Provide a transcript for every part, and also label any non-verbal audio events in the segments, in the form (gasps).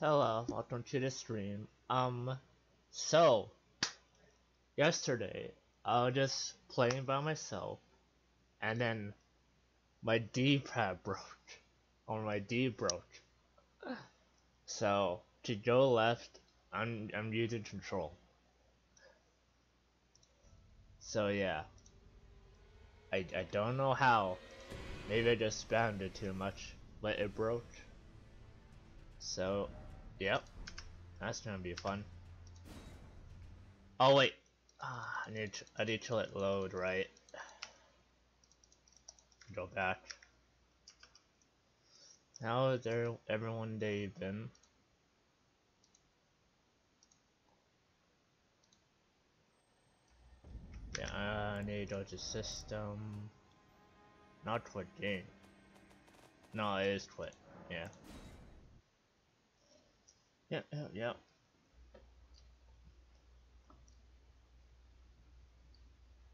Hello, welcome to the stream. Um, so, yesterday, I was just playing by myself, and then my D-pad broke, or my D broke. So, to go left, I'm, I'm using control. So yeah, I, I don't know how, maybe I just spammed it too much, but it broke. So, Yep. That's gonna be fun. Oh wait. Ah, I need to, I need to let load, right? Go back. How is there everyone day been? Yeah, I need to go to system. Not quit game. No, it is quit. Yeah. Yep, yep, yep.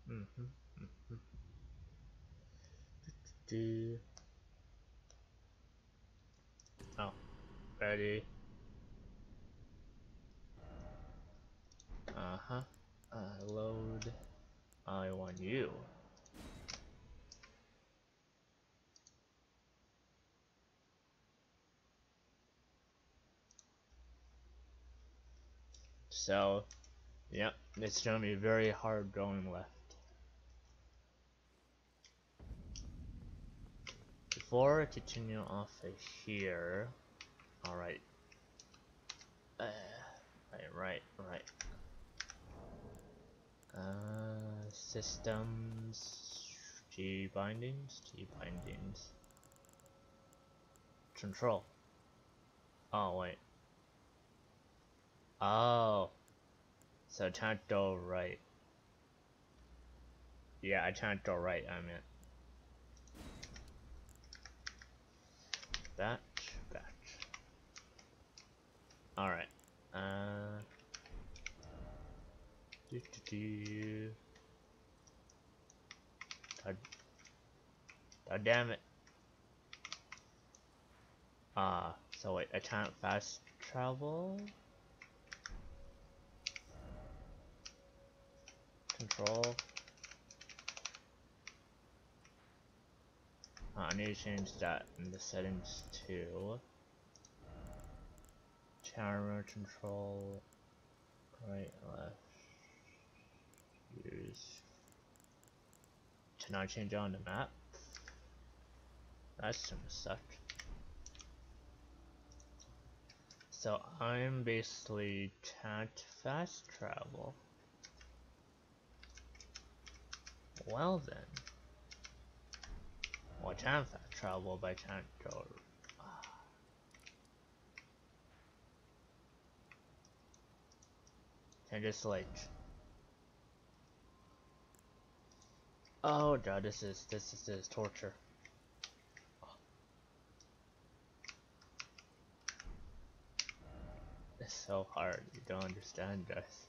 Mm-hmm, mm-hmm. Do, Oh, ready. Uh-huh. Uh, load. I want you. So, yep, it's gonna be very hard going left. Before I continue off of here, alright. Uh, right, right, right. Uh, systems, G bindings, G bindings. Control. Oh, wait. Oh. So I can't go right. Yeah, I can't go right, I meant. That, that. Alright. Uh. Do, do, do. God, God damn it. Ah, uh, so wait, I can't fast travel? Control. Uh, I need to change that in the settings to Camera control, right, left, use. Can I change on the map? That's gonna suck. So I'm basically can't fast travel. Well then. What chance I travel by chance Can just like Oh god this is this is this is torture. It's so hard, you don't understand this.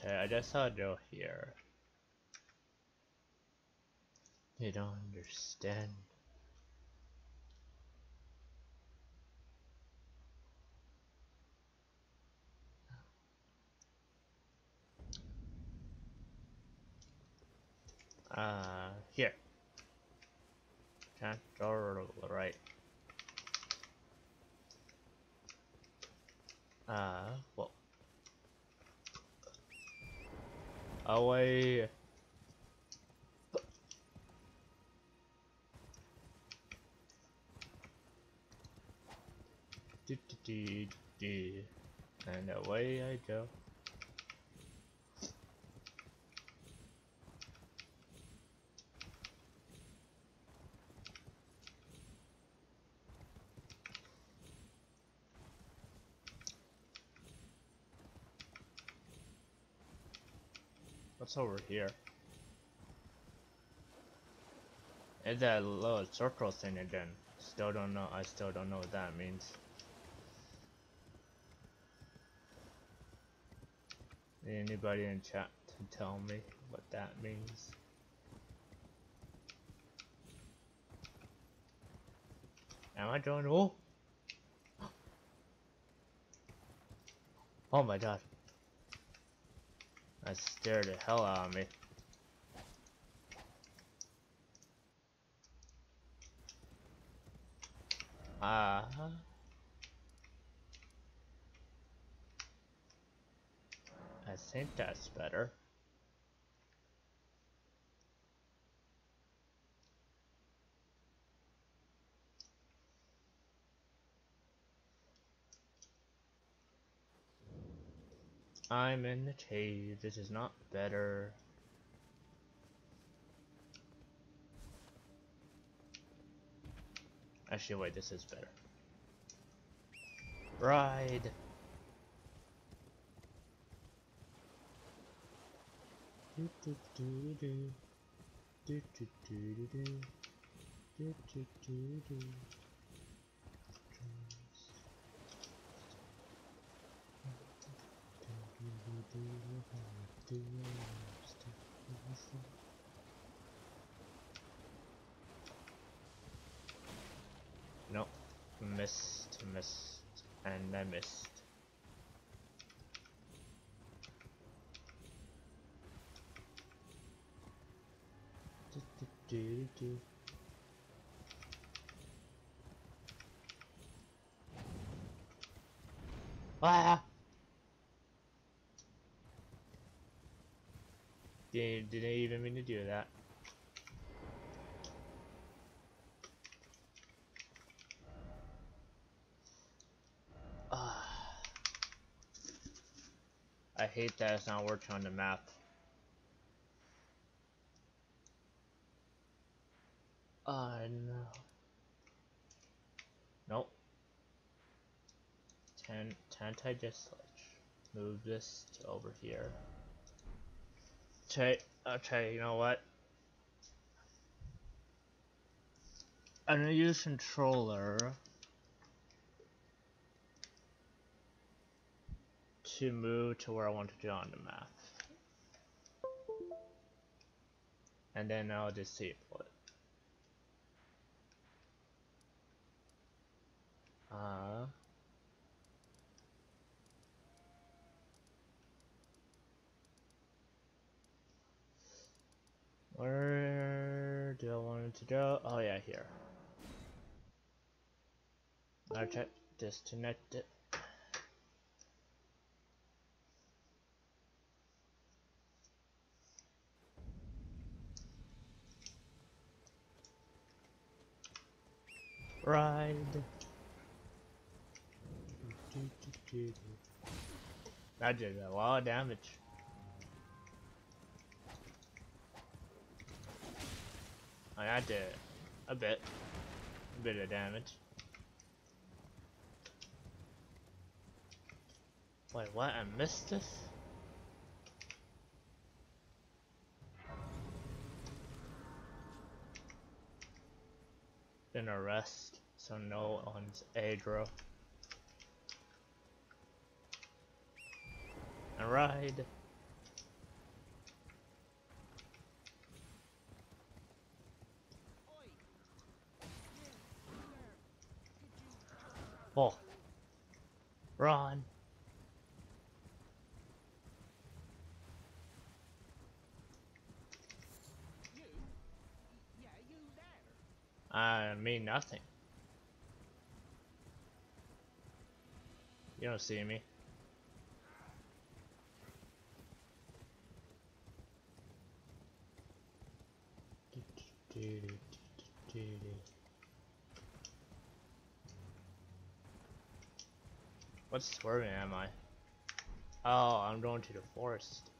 Okay, I just saw Joe here. You don't understand. Uh, here. Can't right. Uh, well. Away. Do, do, do. And away I go. What's over here? It's that little circle thing again. Still don't know. I still don't know what that means. Anybody in chat to tell me what that means? Am I drawing a? Oh! oh my god. I stared the hell out of me. Ah. Uh -huh. Think that's better. I'm in the cave. This is not better. Actually, wait, this is better. Ride! Do do do do do do do do do do do do No, missed, missed, and I missed. Do, do. Ah! Didn't, didn't even mean to do that. Ah. I hate that it's not working on the map. Uh, no. Nope. Ten, I just move this to over here. Okay, okay, you know what? I'm gonna use controller to move to where I want to go on the map. And then I'll disable it. Uh Where do I want it to go? Oh yeah, here. I Okay, disconnect it. Ride. That did a lot of damage. I did a bit, a bit of damage. Wait, what? I missed this? Then arrest, so no one's aggro. And ride. Oh. Run. I mean nothing. You don't see me. What swerving am I? Oh, I'm going to the forest.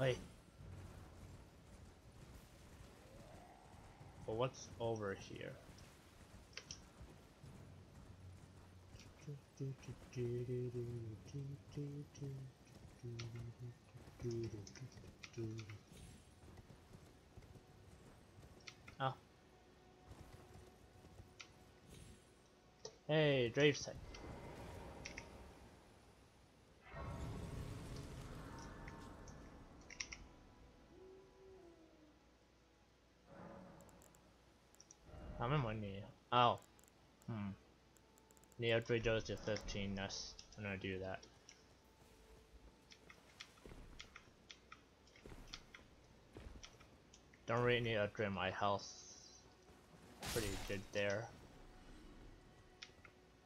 Wait. But what's over here? Oh. Hey, Gravesite. How many more? Oh. Hmm. Neo 3 goes to 15, that's, I gonna do that. Don't really need to drain my health. Pretty good there.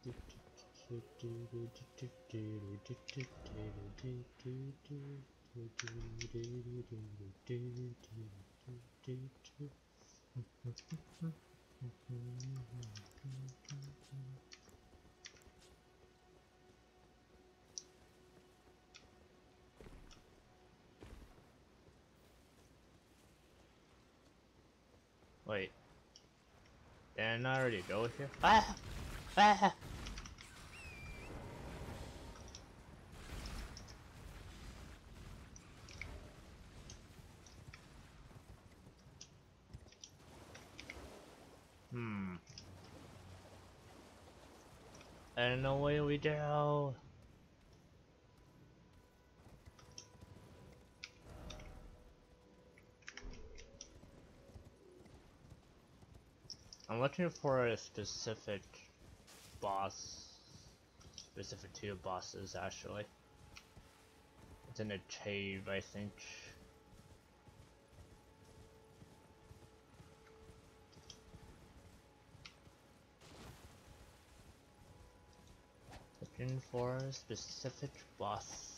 (laughs) Wait. Didn't I already go here? Ah! Ah! Hmm. And away we go. I'm looking for a specific boss. Specific two bosses, actually. It's in a cave, I think. Looking for a specific boss.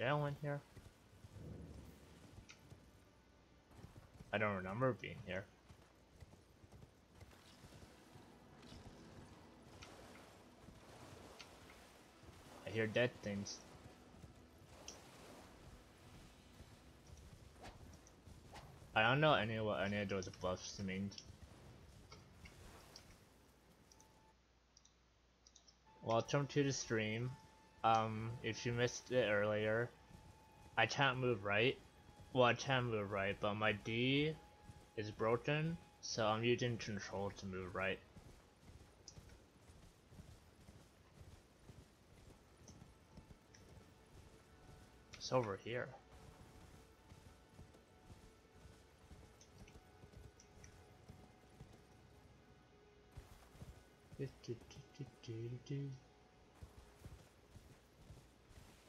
Went here? I don't remember being here. I hear dead things. I don't know any what any of those buffs mean. Welcome to the stream. Um, if you missed it earlier, I can't move right. Well, I can move right, but my D is broken, so I'm using control to move right. It's over here.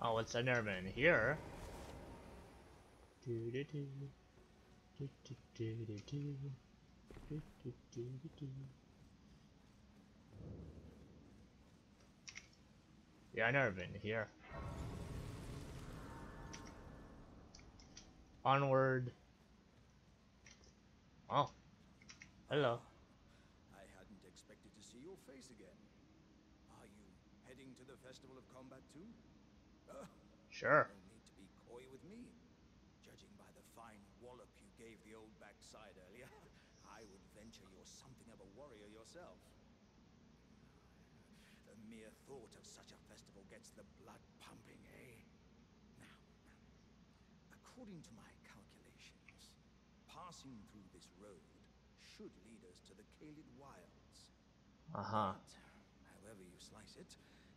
Oh, what's that never been here? Yeah, I never been here. Onward. Oh. Hello. I hadn't expected to see your face again. Are you heading to the Festival of Combat too? Sure. no need to be coy with me. Judging by the fine wallop you gave the old backside earlier, (laughs) I would venture you're something of a warrior yourself. The mere thought of such a festival gets the blood pumping, eh? Now, according to my calculations, passing through this road should lead us to the Caelid Wilds. Uh huh. But, however you slice it,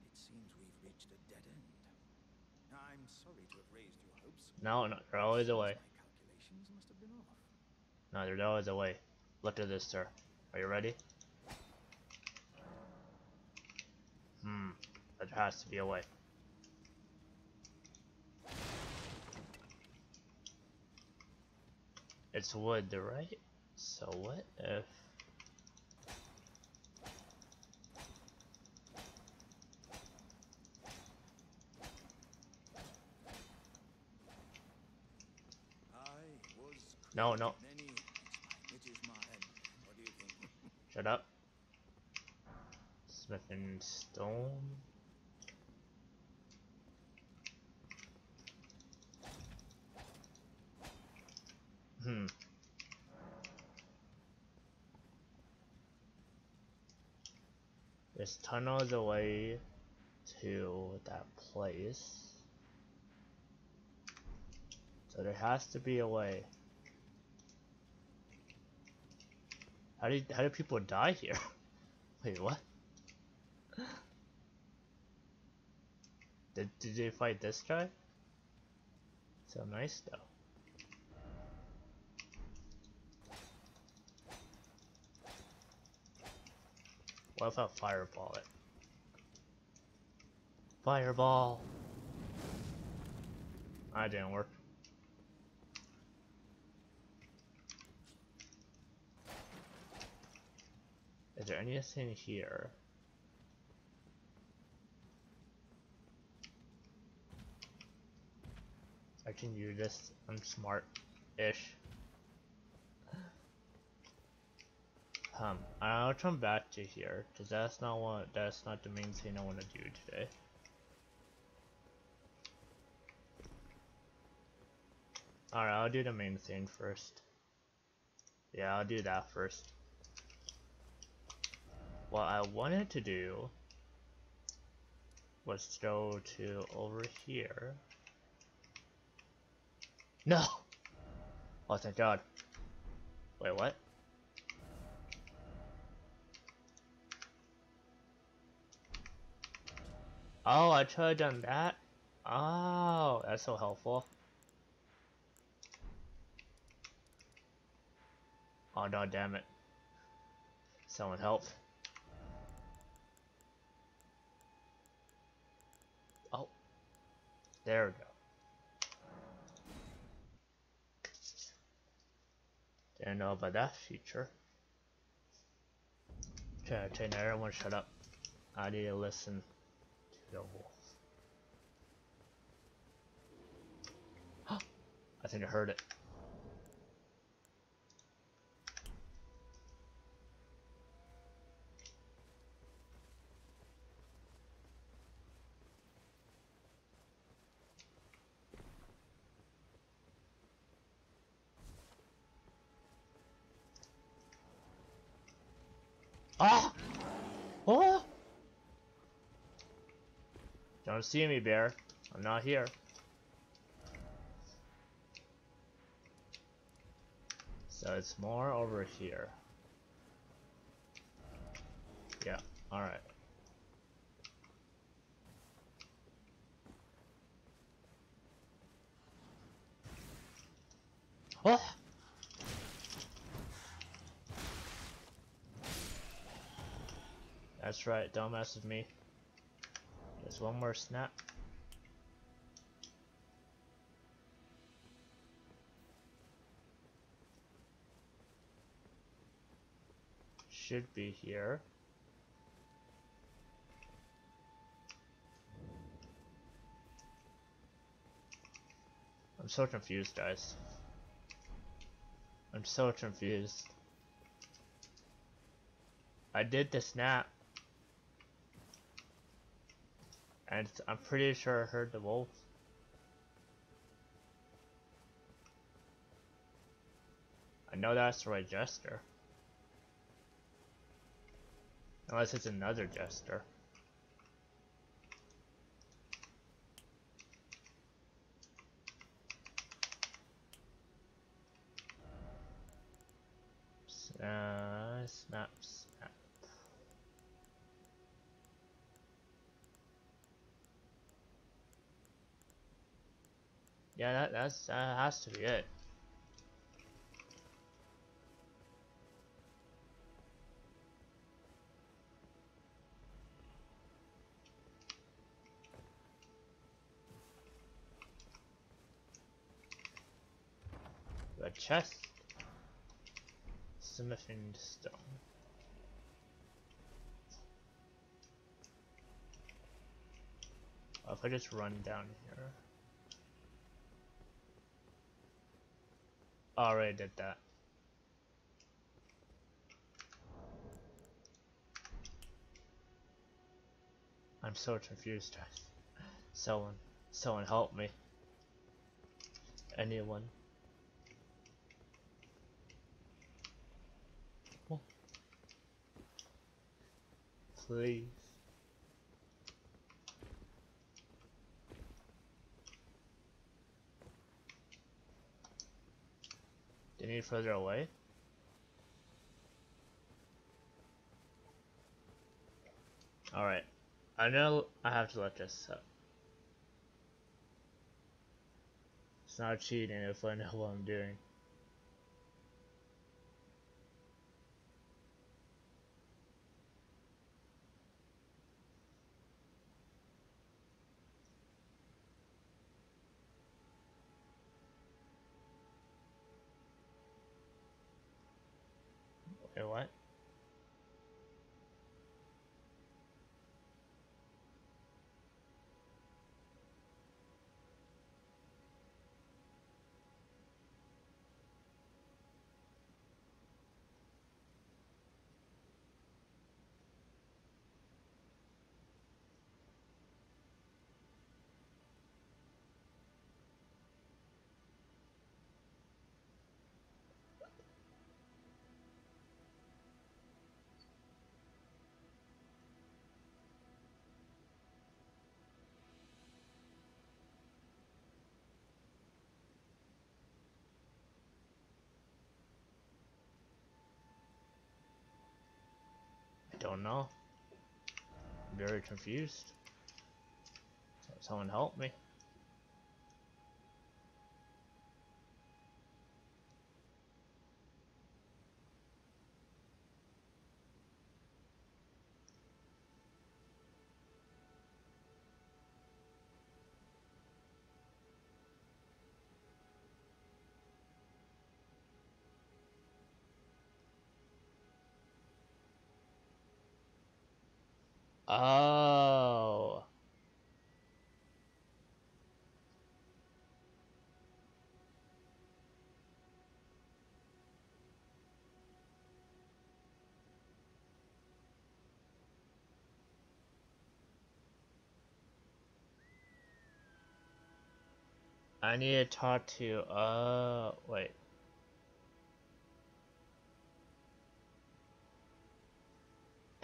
it seems we've reached a dead end. I'm sorry to have raised your hopes. No, no, they're always Seems away. My calculations must have been off. No, there's always a way. Look at this, sir. Are you ready? Hmm. There has to be a way. It's wood, right? So what if... I was No, no. created many. It is mine. What do you no. Shut up. Smith and stone. Hmm. This tunnel is a way to that place. So there has to be a way. How did how do people die here? (laughs) Wait, what? Did, did they fight this guy? So nice though. What I fireball it? Fireball! That didn't work. Is there anything here? I can use this. I'm smart-ish. Um, I'll come back to here, cause that's not what that's not the main thing I want to do today. Alright, I'll do the main thing first. Yeah, I'll do that first. What I wanted to do was go to over here. No! Oh, thank God. Wait, what? Oh, I should have done that? Oh, that's so helpful. Oh no, damn it. Someone help. Oh. There we go. Didn't know about that feature. Okay, okay, now everyone shut up. I need to listen to the wolf. (gasps) I think I heard it. Ah! Oh! Don't see me, bear. I'm not here. So it's more over here. Yeah, alright. Oh! That's right, don't mess with me. There's one more snap. Should be here. I'm so confused, guys. I'm so confused. I did the snap. And I'm pretty sure I heard the wolf. I know that's the right jester. Unless it's another jester. Uh, snap, snap. Yeah, that that's that has to be it. The chest. Smithing stone. If I just run down here. Already did that. I'm so confused. (laughs) Someone, someone help me. Anyone. Please. Do you need further away? Alright. I know I have to let this up. It's not cheating if I know what I'm doing. Wait, what? Don't know. I'm very confused. Someone help me. Oh. I need to talk to, uh, wait.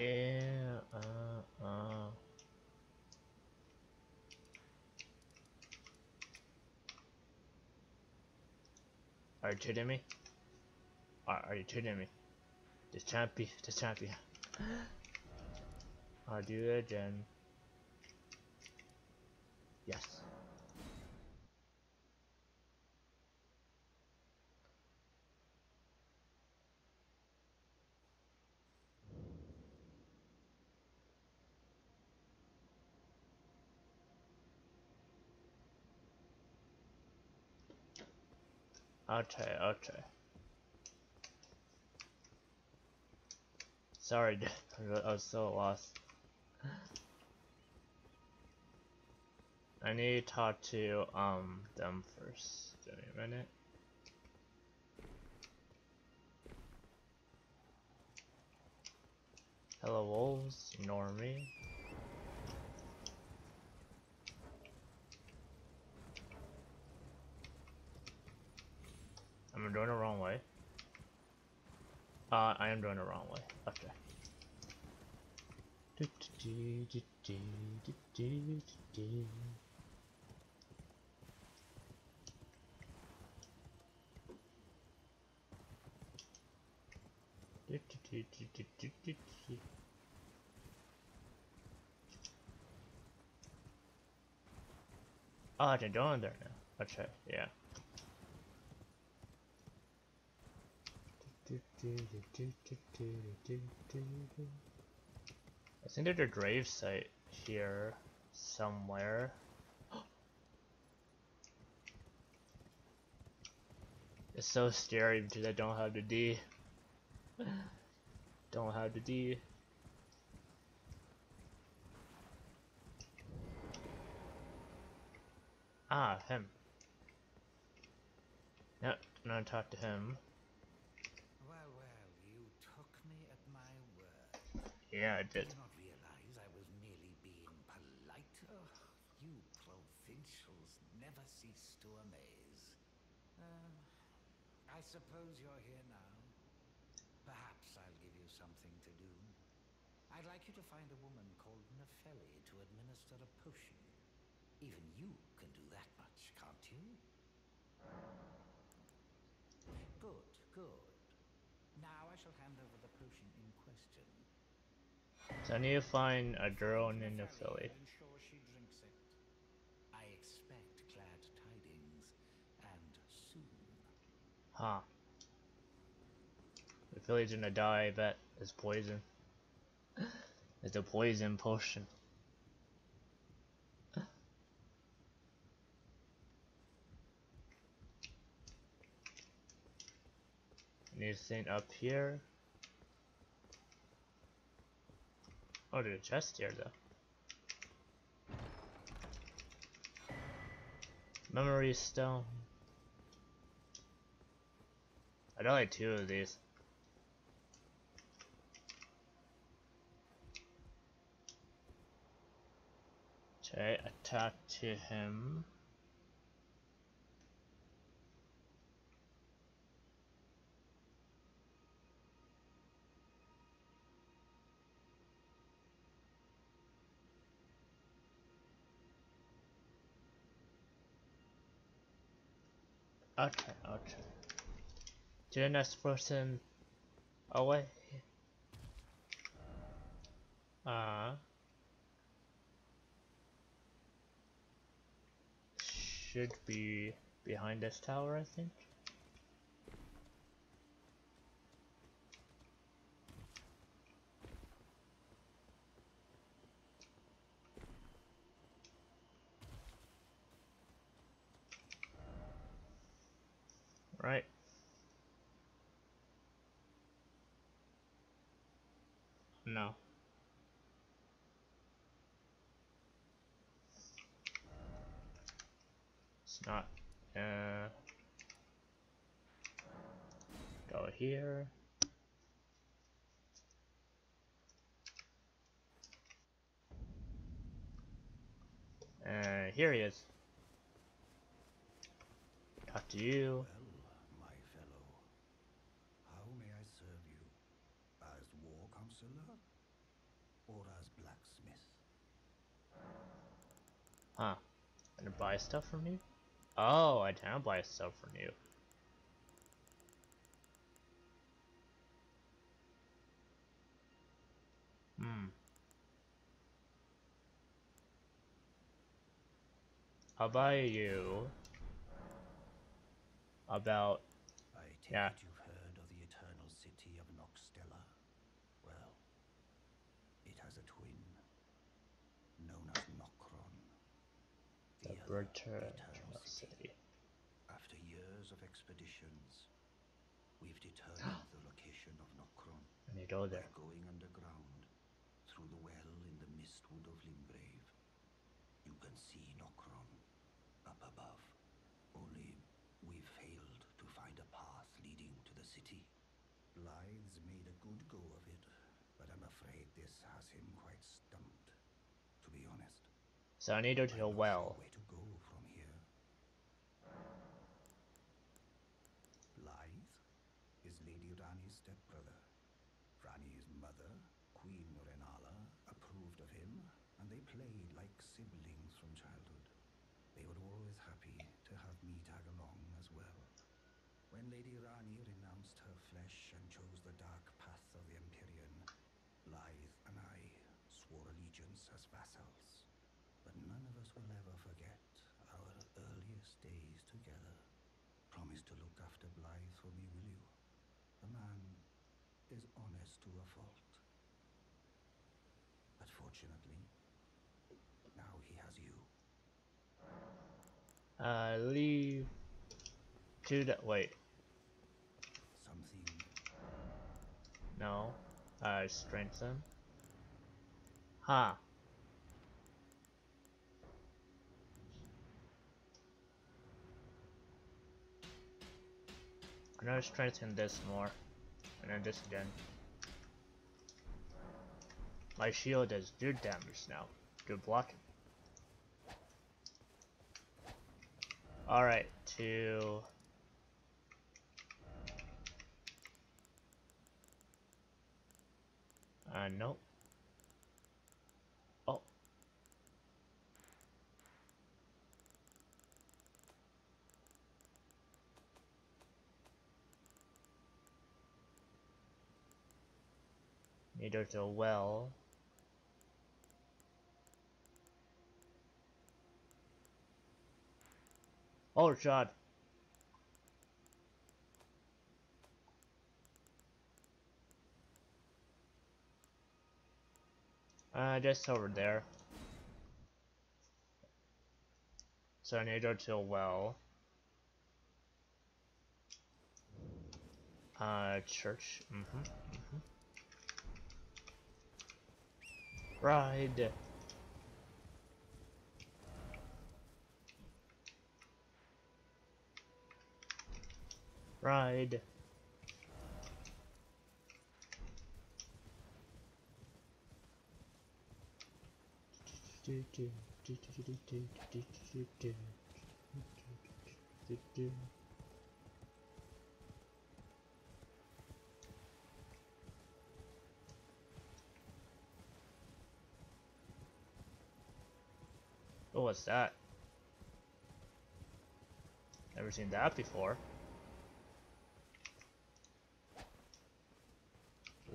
Yeah, uh, uh. Are you kidding me? Are, are you kidding me? The champion, the champion. I'll do it again. Yes. Okay, okay. Sorry, (laughs) I was so lost. I need to talk to um them first. Give me a minute. Hello wolves, ignore me. I'm doing the wrong way. Uh, I am doing the wrong way. Okay. Oh, they're doing there now. Okay, yeah. I think there's a grave site here somewhere. (gasps) it's so scary because I don't have the D. (sighs) don't have the D. Ah, him. Yep, I'm gonna talk to him. Well, well, you took me at my word. Yeah, I did. Did not realize I was merely being polite. Oh, you provincials never cease to amaze. Um, I suppose you're here now. Perhaps I'll give you something to do. I'd like you to find a woman called Nefeli to administer a potion. Even you can do that much, can't you? Good, good. Now I shall hand over the potion in question. So I need to find a girl named Philly. and tidings, Huh. The filly's gonna die, I bet. It's poison. It's a poison potion. Anything up here? Oh, there's a chest here though. Memory stone. I got like two of these. Okay, attack to him. Okay, okay. To the next person away. Uh should be behind this tower, I think. Right. No. It's not. Uh, go here. And here he is. Talk to you. Well, my fellow, how may I serve you? As war counselor or as blacksmith? Huh. Gonna buy stuff from you? Oh, I can buy stuff from you. Hmm. I'll buy you about I take Yeah. it you've heard of the eternal city of Nokstella. Well, it has a twin, known as Nokron. the other return eternal city. After years of expeditions, we've determined (gasps) the location of Nokron. And you go By there. going underground through the well in the mistwood of Limgrave, you can see Nokron up above. Only we've failed to find a path leading to the city. Blaidd's made a good go of it, but I'm afraid this has him quite stumped. To be honest, So I need to go to I'm a not well. sure where to go from here. Blaidd is Lady Ranni's stepbrother. Ranni's mother, Queen Renala, approved of him, and they played like siblings from childhood. They were always happy to have me tag along as well. When Lady Ranni renounced her flesh and chose the dark path of the Empyrean, Blaidd and I swore allegiance as vassals. But none of us will ever forget our earliest days together. Promise to look after Blaidd for me, will you? The man is honest to a fault. But fortunately, now he has you. Uh, leave to the wait. Something No. Uh, strengthen. Huh. I'm gonna strengthen this more. And then this again. My shield does good damage now. Good blocking. Alright, to Uh, nope. Oh. Neither to well. Oh god. Uh, just over there. So I need to go to a well. Uh, church. Mm-hmm. Mm-hmm. Ride. Ride. Oh, what's that? Never seen that before.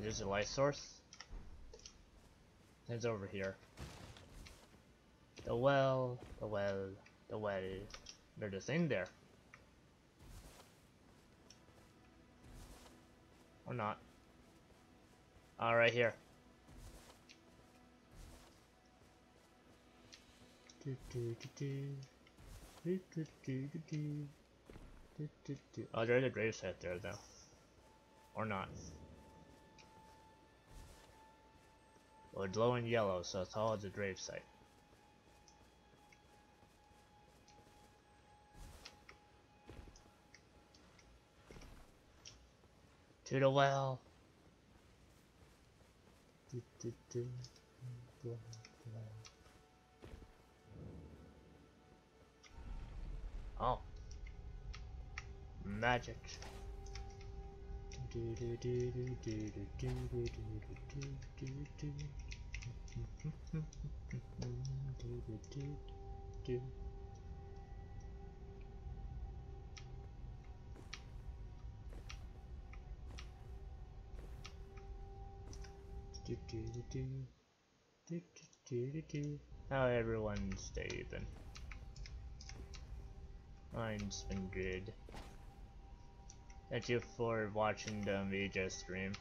There's a light source. It's over here. The well, the well, the well. They're a thing there. Or not. All oh, here. Oh, there's a grave site there, though. Or not. Well, glowing yellow, so it's all the grave To the well. Oh. Magic. How everyone's day been? Mine's been good. Thank you for watching the VJ stream.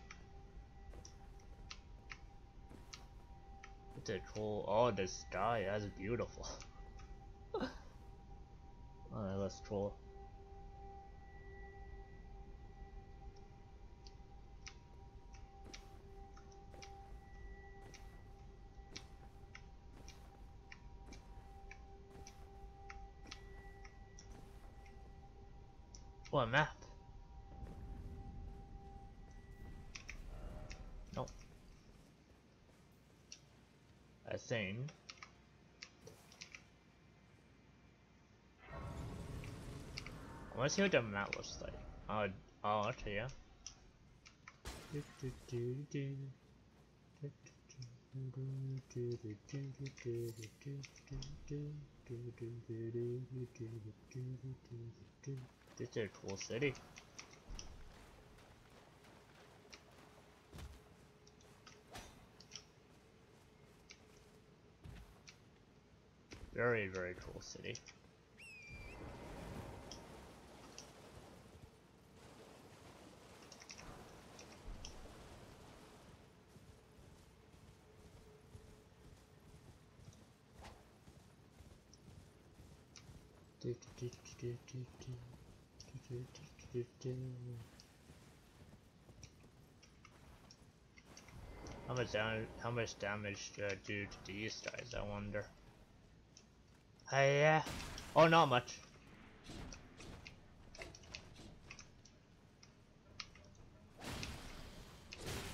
It's a cool. Oh, the sky, that's beautiful. (laughs) oh, that's cool. What map? Nope. I think. I want to see what the map looks like. Oh, oh, okay, yeah. This is a cool city. Very, very cool city. How much damage? How much damage do I do to these guys? I wonder. Yeah. Oh, not much.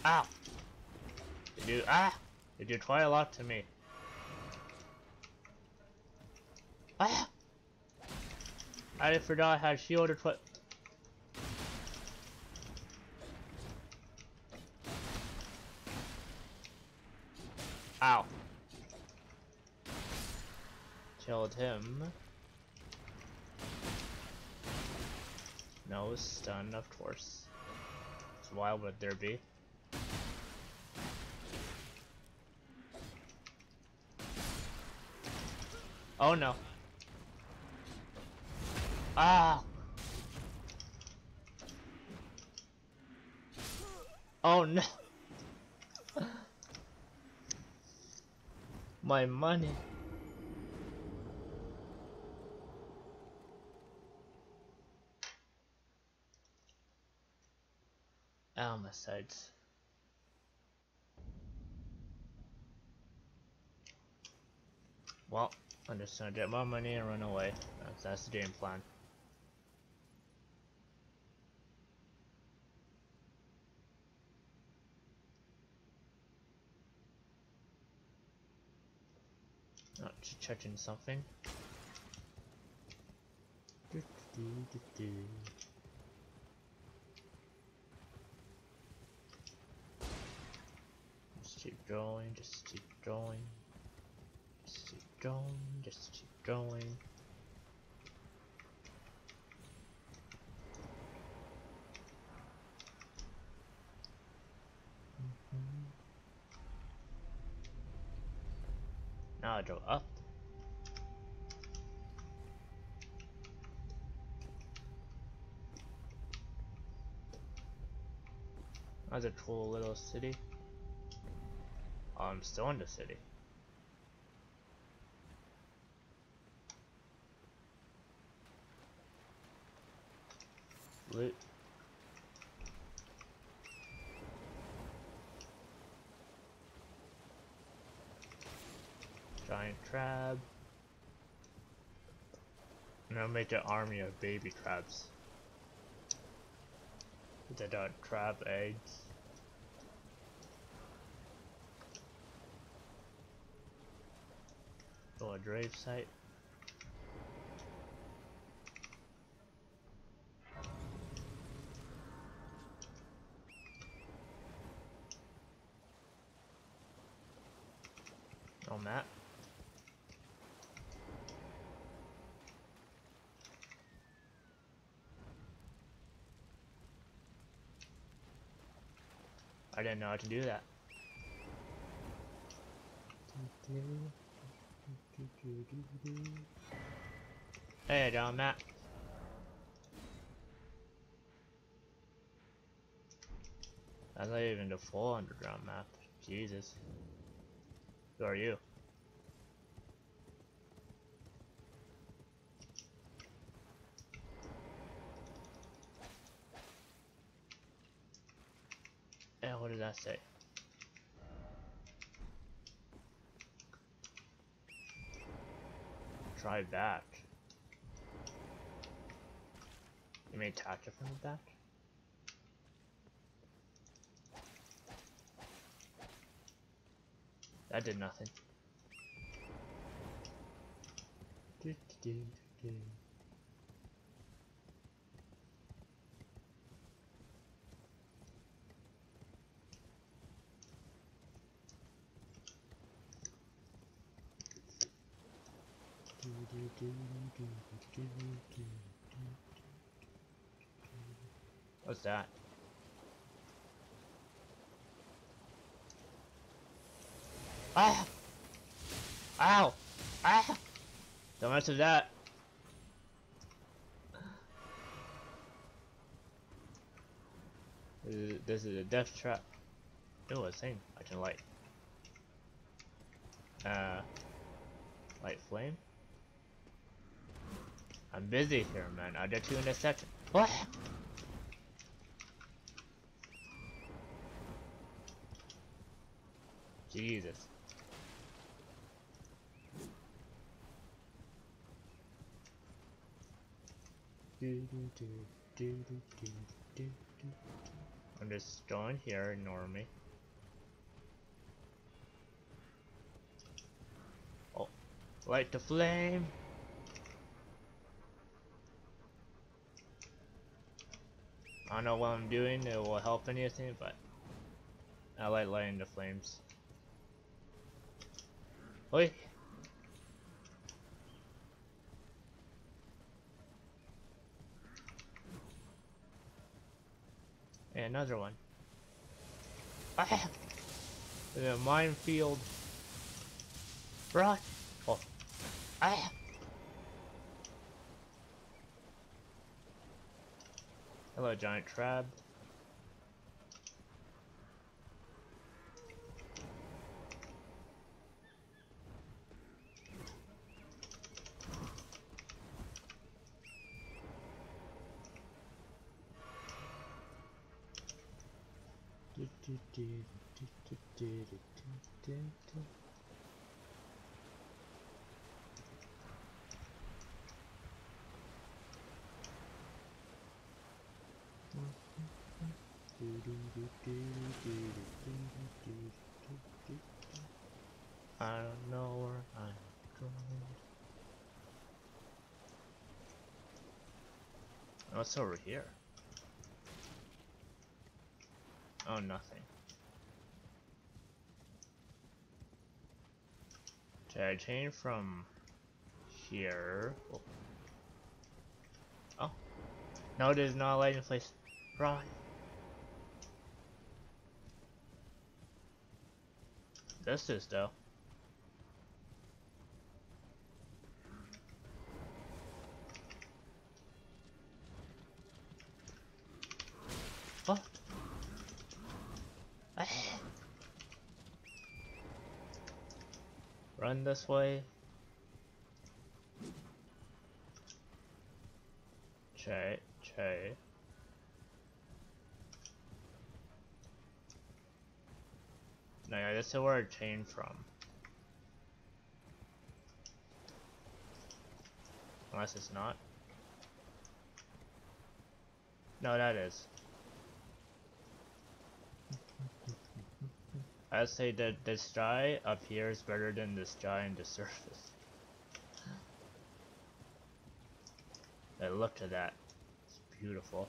Ow! You do ah! You do quite a lot to me. Ah! I forgot I had shield equipped. Ow. Killed him. No stun, of course. So why would there be? Oh no. Ah! Oh no! My money. My sides. Well, I'm just gonna get my money and run away. That's, that's the game plan. Not checking something. Do, do, do, just keep going, just keep going. Just keep going, just keep going. Mm-hmm. Now I go up. That's a cool little city. I'm still in the city. Loot. Giant crab. I'm make an army of baby crabs. That are crab eggs. A grave site. Oh, On that. I didn't know how to do that. Hey, John Matt. That's not even the full underground map. Jesus. Who are you? Yeah, what does that say? Try back. You may attach it from the back? That did nothing. Do, do, do, What's that? Ah! Ow! Ah! Don't mess with that. This is, a death trap. Oh, a thing I can light. Uh, light flame. I'm busy here, man. You in a second. What? Jesus. I'm just going here, ignore me. Oh, light the flame! I don't know what I'm doing, it will help anything, but I like lighting the flames. Oi! And another one. Ah! The minefield. Right. Oh. Ah! Hello, giant crab. What's over here? Oh, nothing. Should I change from here? Oh. oh. No, is not a lighting place. Right. This is though. (sighs) Run this way. Che, che. No, this is where it came from. Unless it's not. No, that is. I'd say that this sky up here is better than this sky on the surface. Hey, look at that. It's beautiful.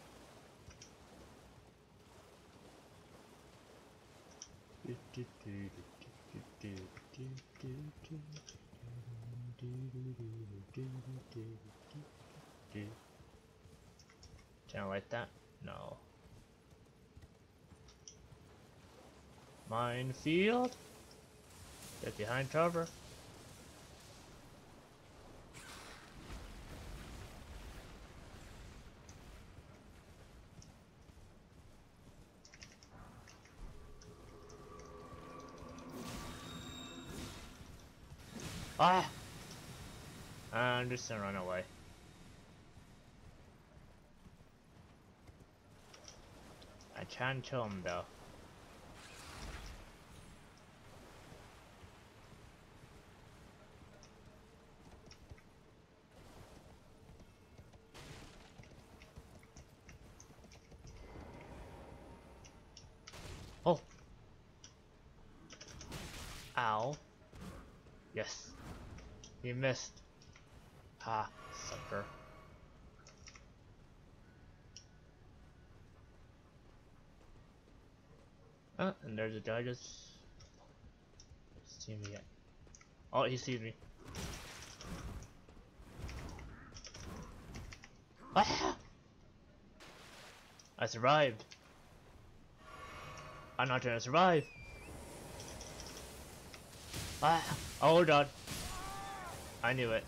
Can I like that? No. Minefield? Get behind cover. Ah! I'm just gonna run away. I can't kill him though. Oh. Ow. Yes. You missed. Ha, sucker. Oh, and there's a guy just see me yet. Oh, he sees me. Ah! I survived. I'm not gonna survive. Ah! Oh god. I knew it.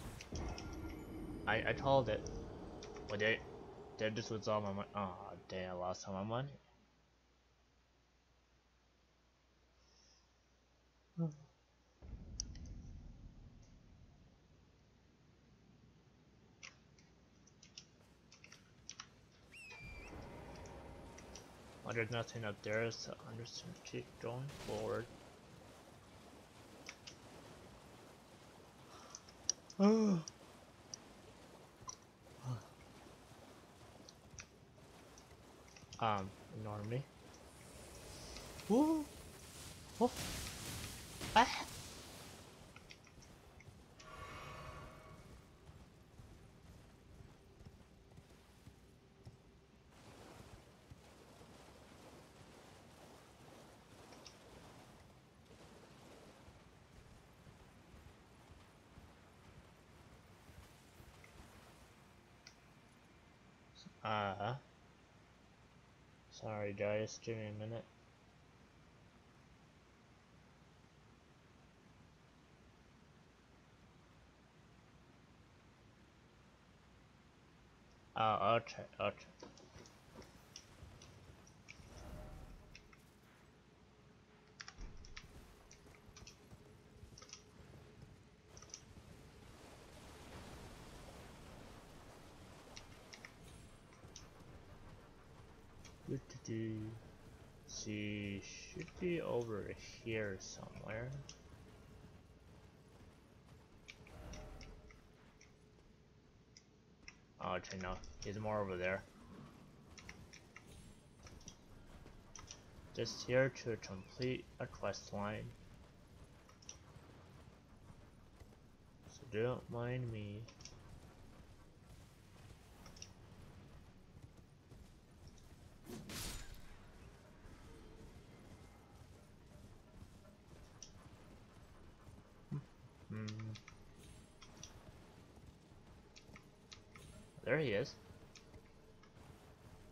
I I told it. Well, they, they just all my money. Oh, damn! I lost all my money. (sighs) Well, there's nothing up there, so I'm just gonna keep going forward. Oh. um, ignore me. Woo! Oh! Ah! Uh, sorry guys, give me a minute. Oh, okay, okay. She should be over here somewhere. Oh, actually no, he's more over there. Just here to complete a quest line. So don't mind me. He is.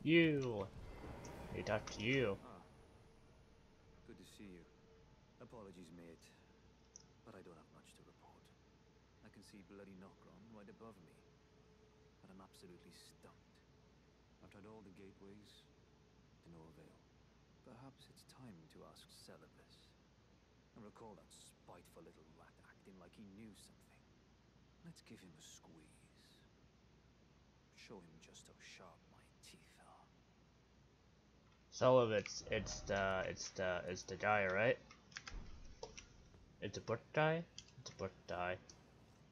You. He talked to you. Ah, good to see you. Apologies, mate, but I don't have much to report. I can see bloody Nokron right above me, but I'm absolutely stumped. I've tried all the gateways, to no avail. Perhaps it's time to ask Seluvis. And recall that spiteful little rat acting like he knew something. Let's give him a squeeze. Show him just how sharp my teeth are. So it's it's the it's the it's the guy, right? It's a book guy? It's a book guy.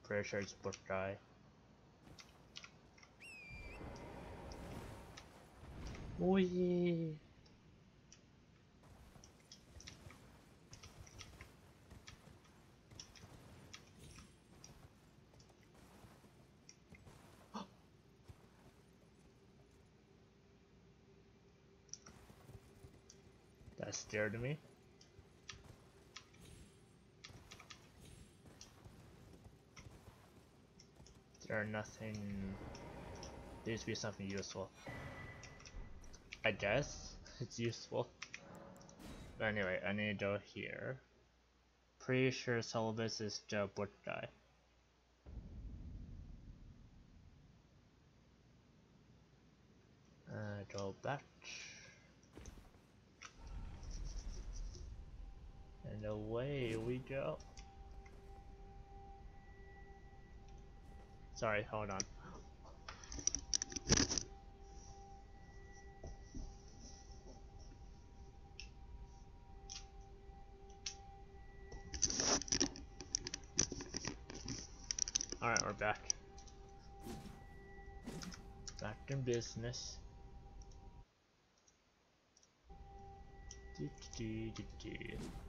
Pretty sure it's a book guy. Wee. That scared of me. There are nothing. There needs to be something useful. I guess (laughs) it's useful. But anyway, I need to go here. Pretty sure Seluvis is the book guy. Uh, go back. And away we go. Sorry, hold on. Alright, we're back. Back in business. Do, do, do, do, do.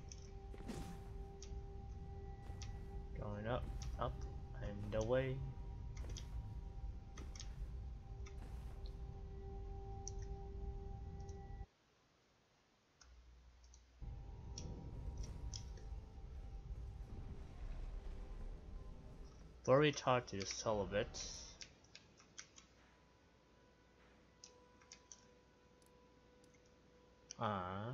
Before we talk to the celibates, uh,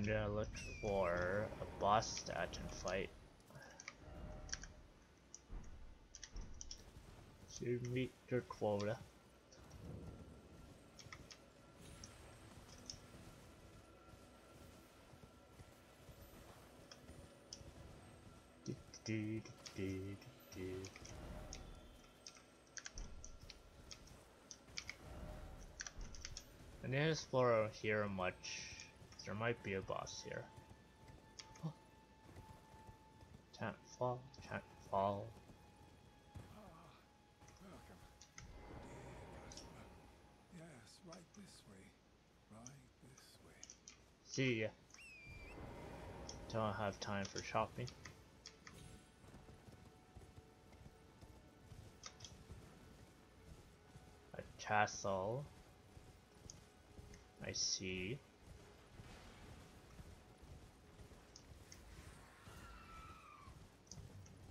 I'm gonna look for a boss stat and fight. To meet your quota. Do, do. I didn't explore here much. There might be a boss here. Can't fall, can't fall. Welcome. Dear Caspar. Yes, right this way. Right this way. See ya. Don't have time for shopping. A castle. I see.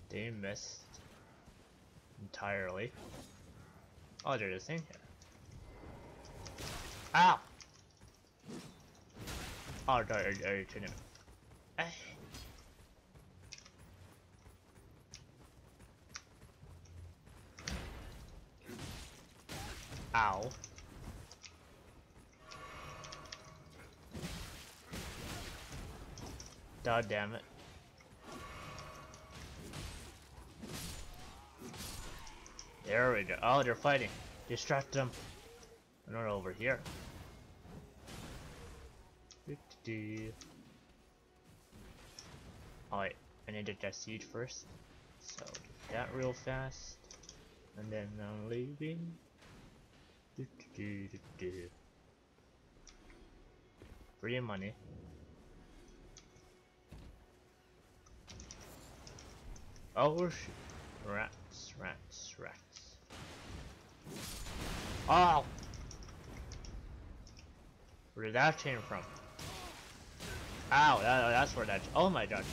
They missed entirely. Oh, there's a thing here. Ow! Oh, are, are, are you kidding me? Eh. Ow. God damn it. There we go. Oh, they're fighting. Distract them. Not over here. Wait, I need to get siege first. So that real fast. And then I'm leaving. Free money. Oh. Rats, rats, rats. Oh! Where did that came from? Ow, that, that's where that. Oh my god.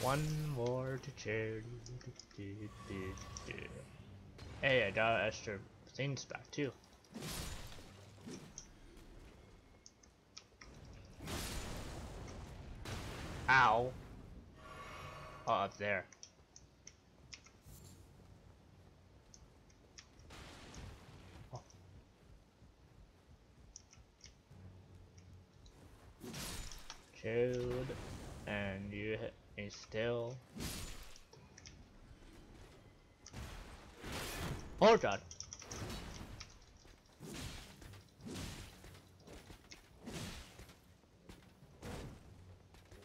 One more to charity. Hey, I got extra things back too. Ow. Oh, up there. Oh. And you me still. Oh god.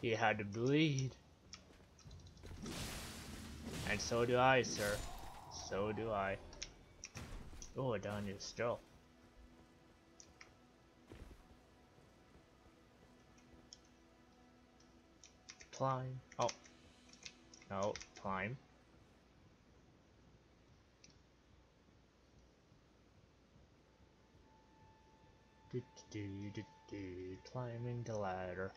He had to bleed. And so do I, sir. So do I. Oh, down your still. Climb. Oh. No, climb. Do, do, do, do, climbing the ladder.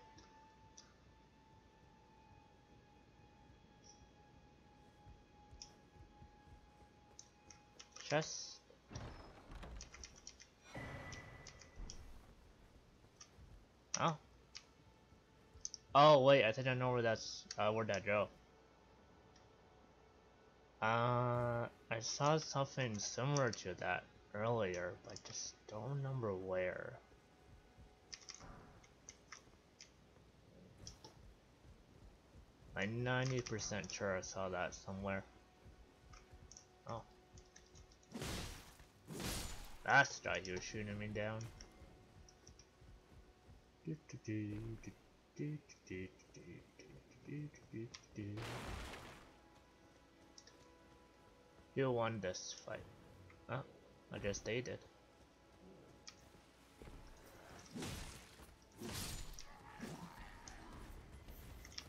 Chest. Oh. Oh wait, I think I know where that's uh, where that go. Uh, I saw something similar to that earlier, but I just don't remember where. I'm 90% sure I saw that somewhere. That's guy who was shooting me down. You won this fight. Oh, I guess they did.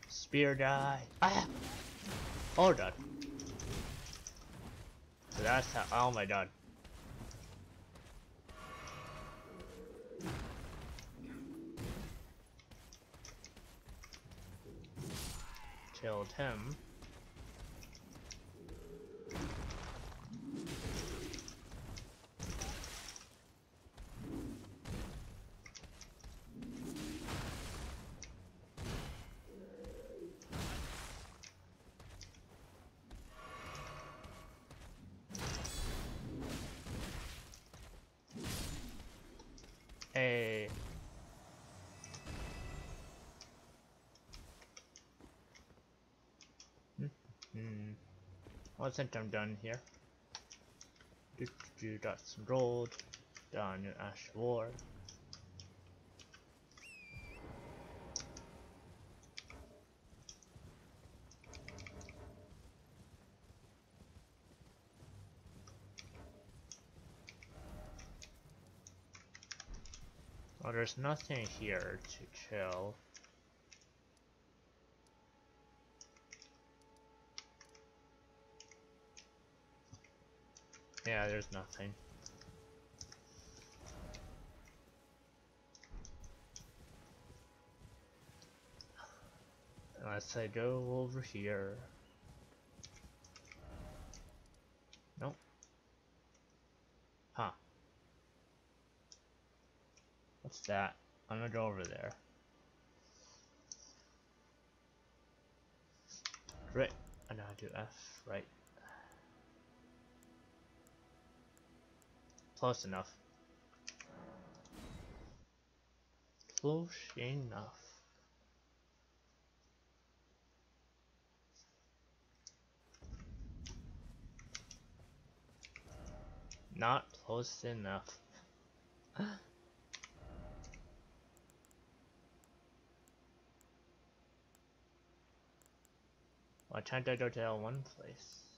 Spear die. Ah! Oh god. So that's how. Oh my god. Killed him. Hey. Hmm. Well, I think I'm done here. Do, do, got some gold. Done in Ash War. Well, there's nothing here to chill. Yeah, there's nothing. Unless I go over here. Nope. Huh. What's that? I'm gonna go over there. Right. And now do F, right. Close enough. Close enough. Not close enough. (gasps) Why can't I go to that one place?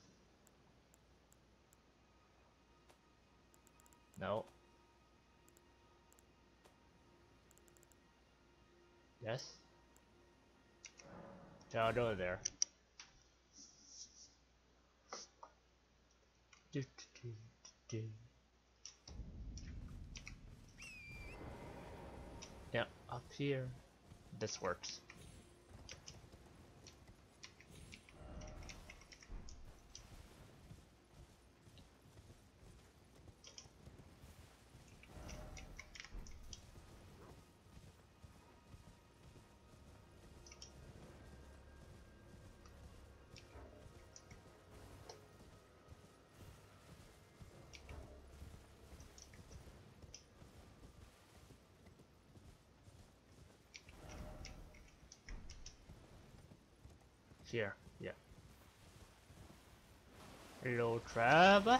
No. Yes? So I'll go there. Yeah, up here. This works. Here, yeah. Hello, crab.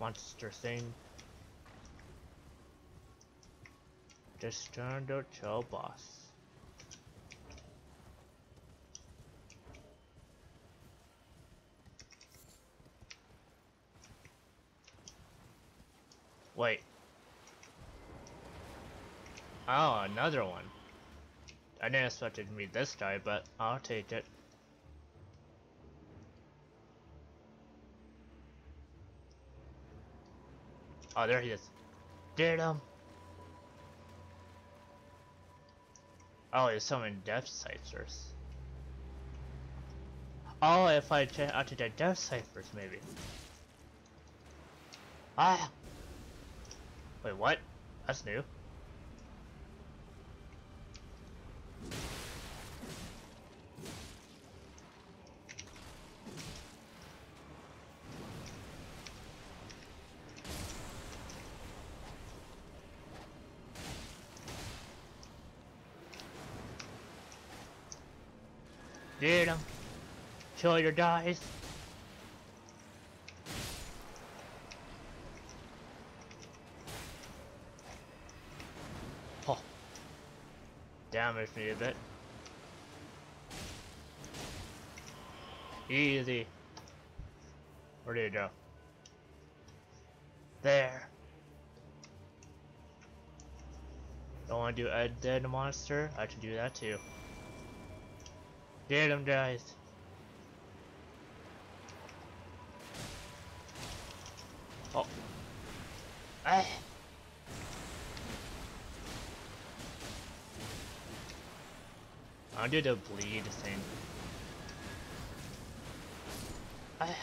Monster thing. Just turned out to boss. Wait. Oh, another one. I didn't expect it to be this guy, but I'll take it. Oh, there he is. Did him. Oh, he's summoning death ciphers. Oh, if I check out to the death ciphers, maybe. Ah! Wait, what? That's new. Get him. Kill your dies. Oh. Damage me a bit. Easy. Where did it go? There. Don't want to do a dead monster? I can do that too. Get him, guys. Oh. Ah. I'll do the bleed thing. Ah.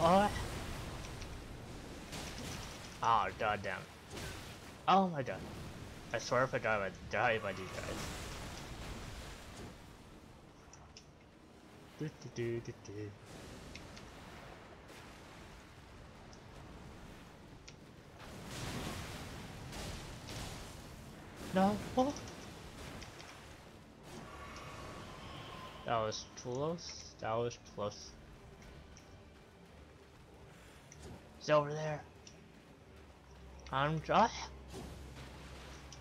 Oh. Oh, god damn. Oh my god. I swear if I die, I die by these guys. Do, do, do, do, do. No. Oh. That was close. It's over there. I'm trying.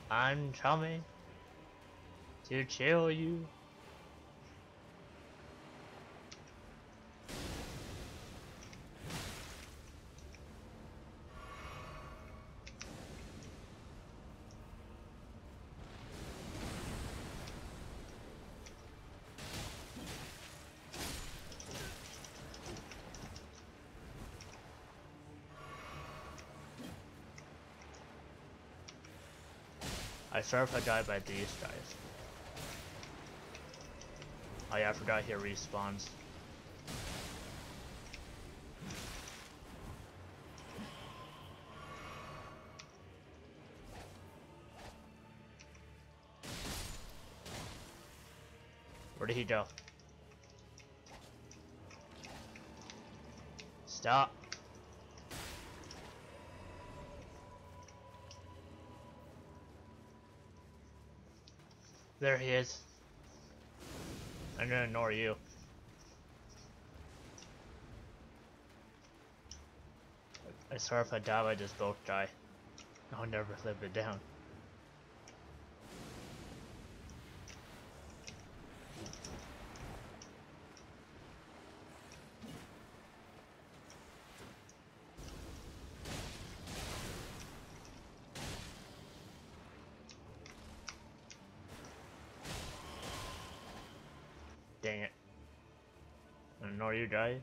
I'm coming to kill you. If I die by these guys. Oh yeah, I forgot he respawns. Where did he go? Stop. There he is. I'm gonna ignore you. I swear if I die, I just both die. I'll never live it down. Dang it. I ignore you guys.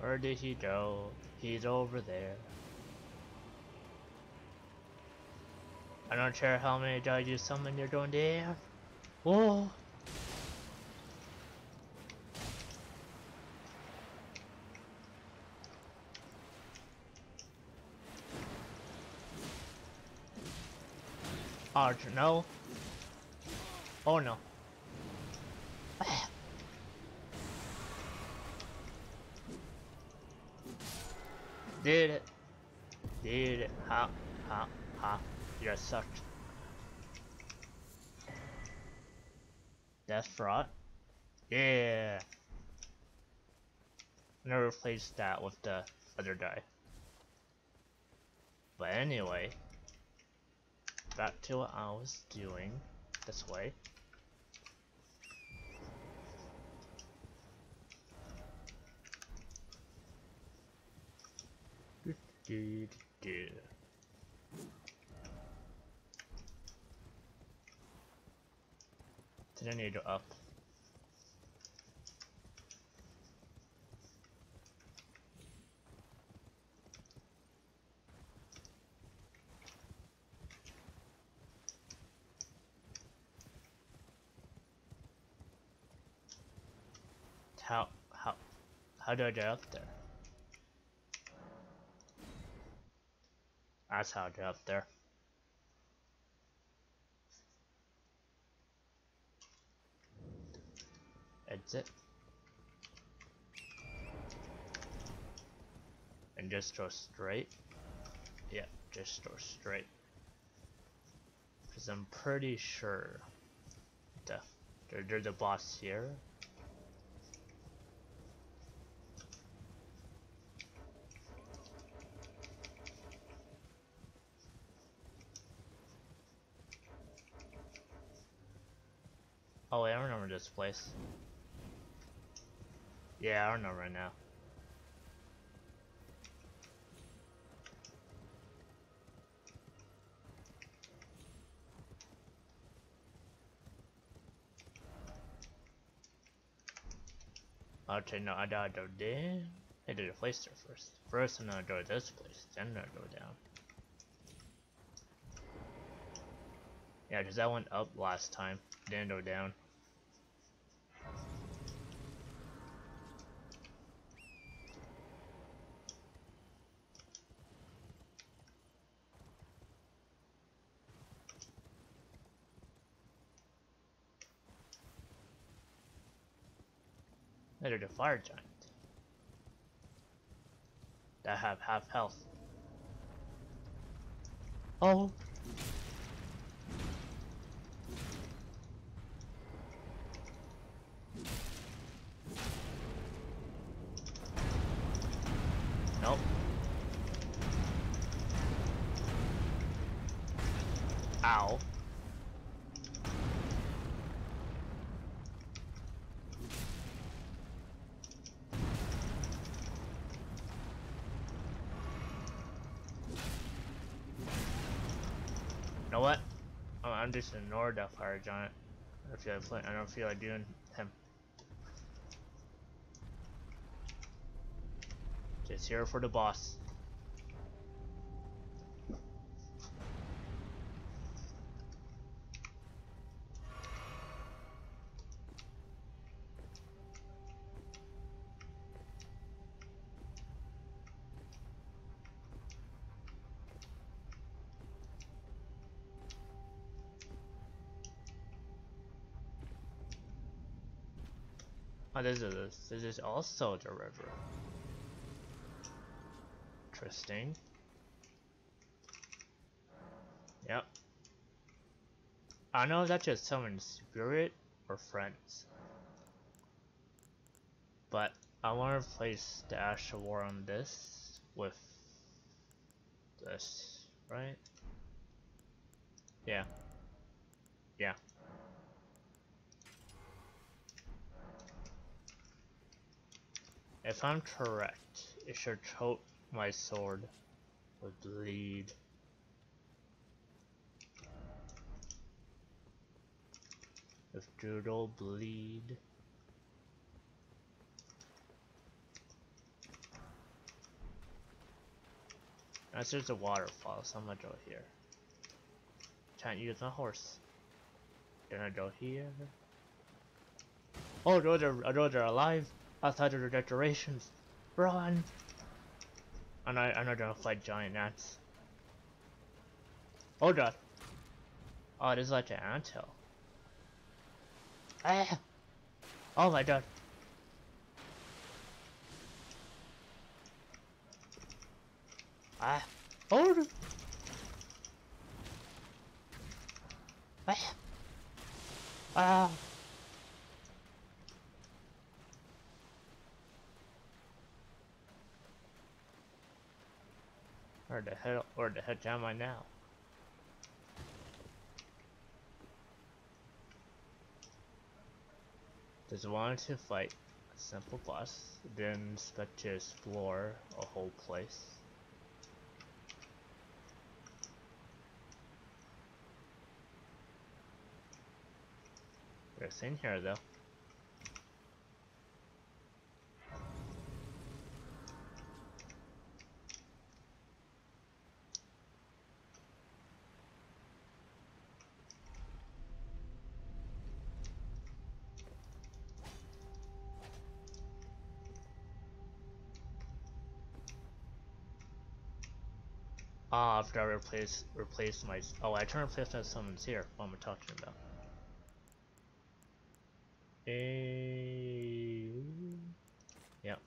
Where did he go? He's over there. I don't care how many you summon, you're going there. Whoa! Oh, no. Oh no. Did it. Did it. Ha, ha, ha. You guys sucked. Death fraud? Yeah. Never replaced that with the other guy. But anyway back to what I was doing this way. Do, do. Did I need to up? How, how, how do I get up there? That's how I get up there. Exit. And just go straight. Yeah, just go straight. Because I'm pretty sure the, there, there's a boss here. Oh wait, I remember this place. Yeah, I don't know right now. Okay, no, I gotta go there. I did a place there first. First, I'm gonna go this place, then I'm gonna go down. Yeah, because that went up last time, didn't go down. The fire giant. That have half health. Oh. know what? Oh, I'm just an Norda Fire Giant. I don't feel like playing. I don't feel like doing him. Just here for the boss. Oh, this is this is also the river. Interesting. Yep. I know that's just someone's spirit or friends. But I want to place the Ash of War on this with this, right? Yeah. Yeah. If I'm correct, it should choke my sword would bleed. If Doodle bleed. That's just a waterfall, so I'm gonna go here. Can't use my horse. Gonna go here. Oh, those are, those are alive outside of the decorations. Run! I'm not, I'm not gonna fight giant gnats. Oh god. Oh, this is like an anthill. Ah! Oh my god. Ah! Oh! Ah! Ah! Where the hell, where the heck am I now? Just wanted to fight a simple boss, then expect to explore a whole place. There's in here though. Ah, after I replace replace my oh I turn replace my summons here. What am I talking about? A yep.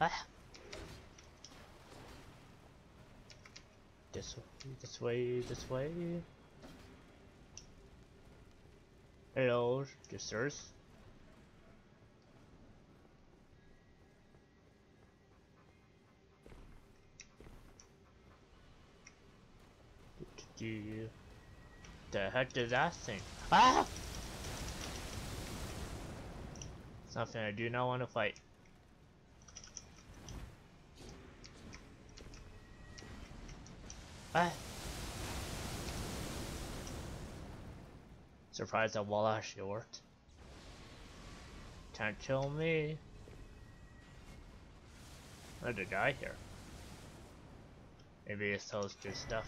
Ah. This way, this way, this way. Hello, sisters. The heck is that thing? Ah! Something I do not want to fight. Ah! Surprised that wall actually worked. Can't kill me. There's a guy here. Maybe it sells good stuff.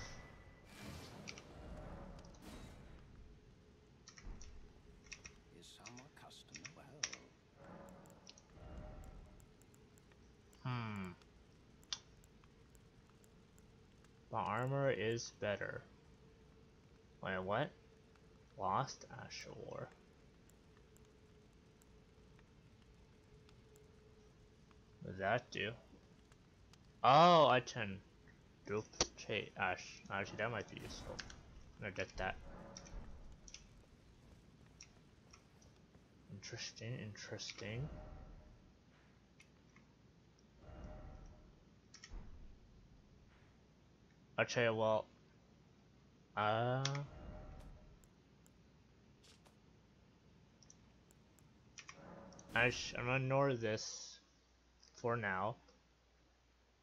Is summer custom well? Hmm. My armor is better. Wait, what? Lost Ashore. What does that do? Oh, I can duplicate Ash. Actually, that might be useful. I'm gonna get that. Interesting, interesting. You what. Uh. I am gonna ignore this for now.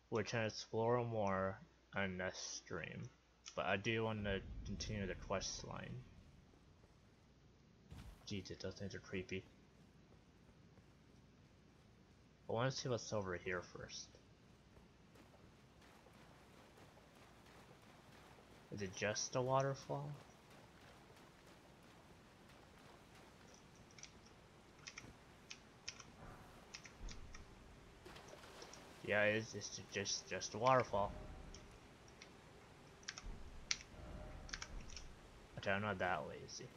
We can explore more on the stream, but I do want to continue the quest line. Jesus, those things are creepy. I want to see what's over here first. Is it just a waterfall? Yeah, it's just just just a waterfall. Okay, I'm not that lazy.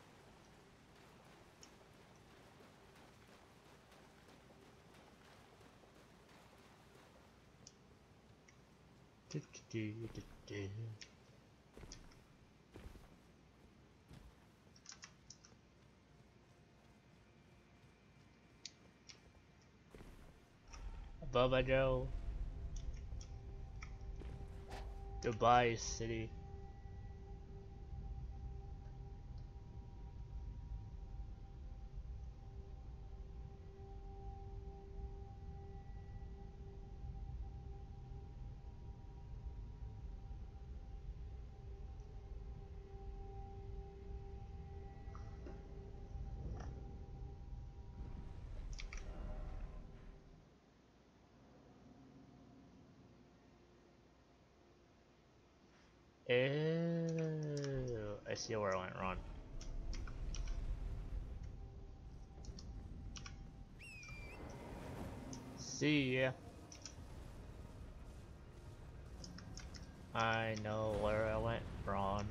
Bubba Joe. Dubai City. Where I went wrong. See ya. I know where I went wrong.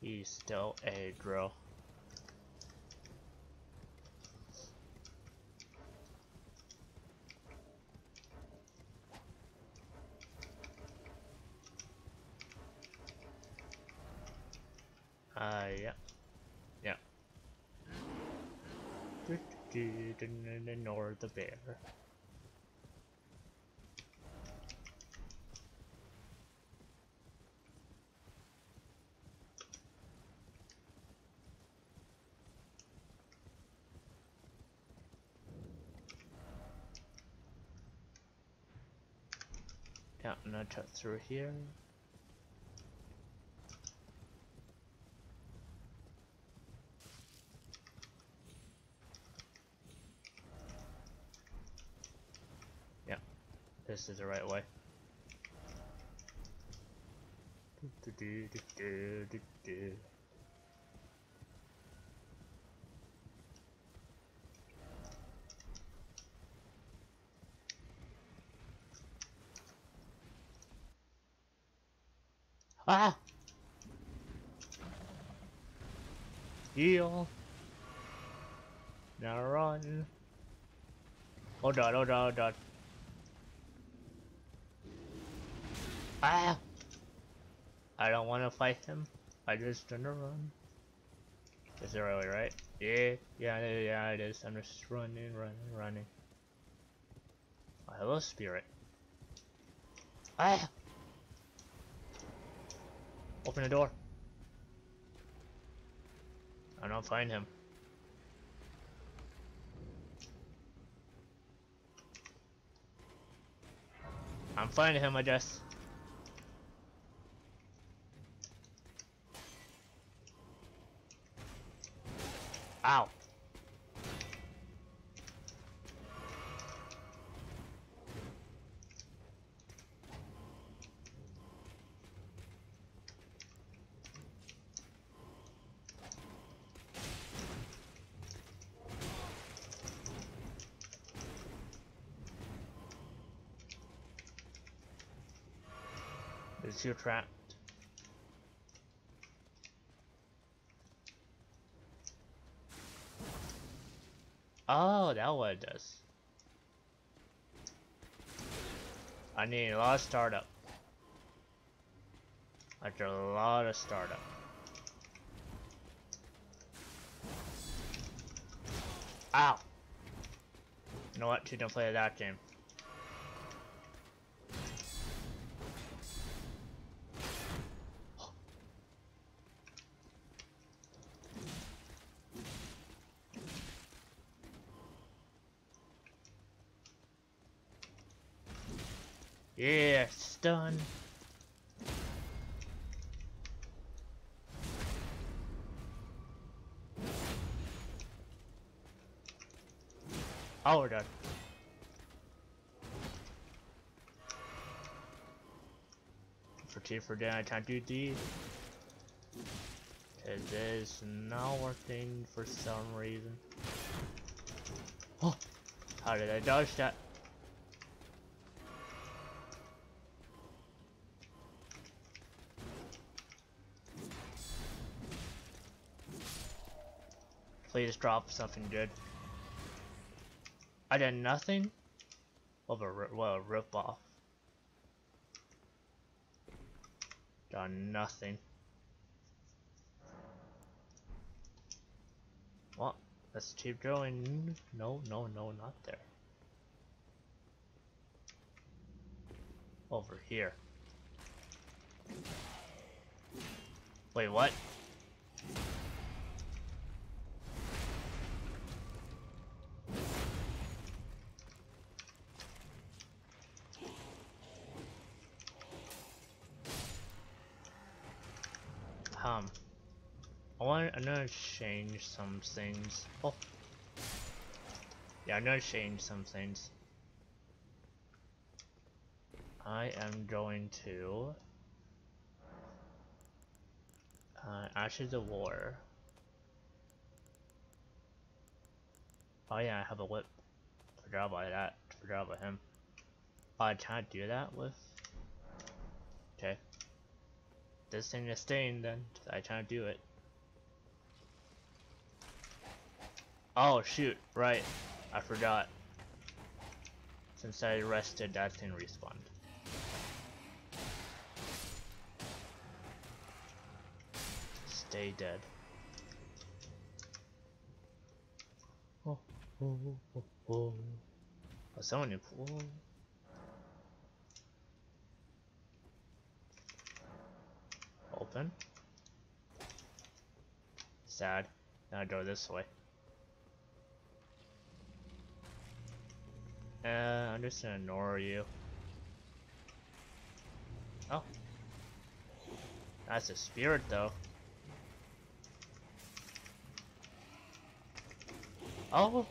He's still a drill. Uh, yeah. Yeah. Didn't ignore the bear. Yeah, I'm gonna cut through here. Is the right way. Ah! Heal. Now run. Hold on, hold on, hold on. Ah! I don't want to fight him. I just gonna run. Is it really right? Yeah, yeah, yeah, it is. I'm just running, running, running. Hello, spirit. Ah! Open the door. I don't find him. I'm finding him, I guess. Ow. Is you trapped? Oh, that what it does. I need a lot of startup. After a lot of startup. Ow! You know what? You don't play that game. For T for Dan, I can't do D. It is not working for some reason. Oh! How did I dodge that? Please drop something good. I did nothing? Of a, well, a rip off. Done nothing. Well, let's keep going. No, no, no, not there. Over here. Wait, what? Um, I want. I'm gonna change some things. Oh, yeah, I'm gonna change some things. I am going to uh, Ashes of War. Oh yeah, I have a whip. Forgot about that. Forgot about him. Oh, I can't do that with. Okay. This thing is staying then. I can't do it. Oh shoot, right. I forgot. Since I rested, that thing respawned. Stay dead. Oh, oh, oh, oh. Oh, someone in pool. Open. Sad. Now go this way. Uh, I'm just gonna ignore you. Oh. That's a spirit though. Oh.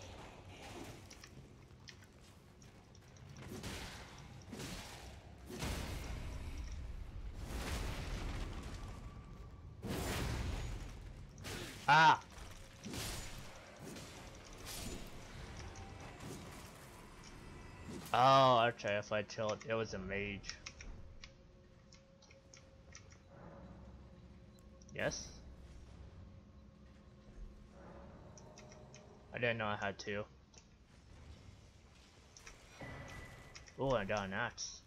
If I it was a mage. Yes? I didn't know I had to. Oh, I got an axe.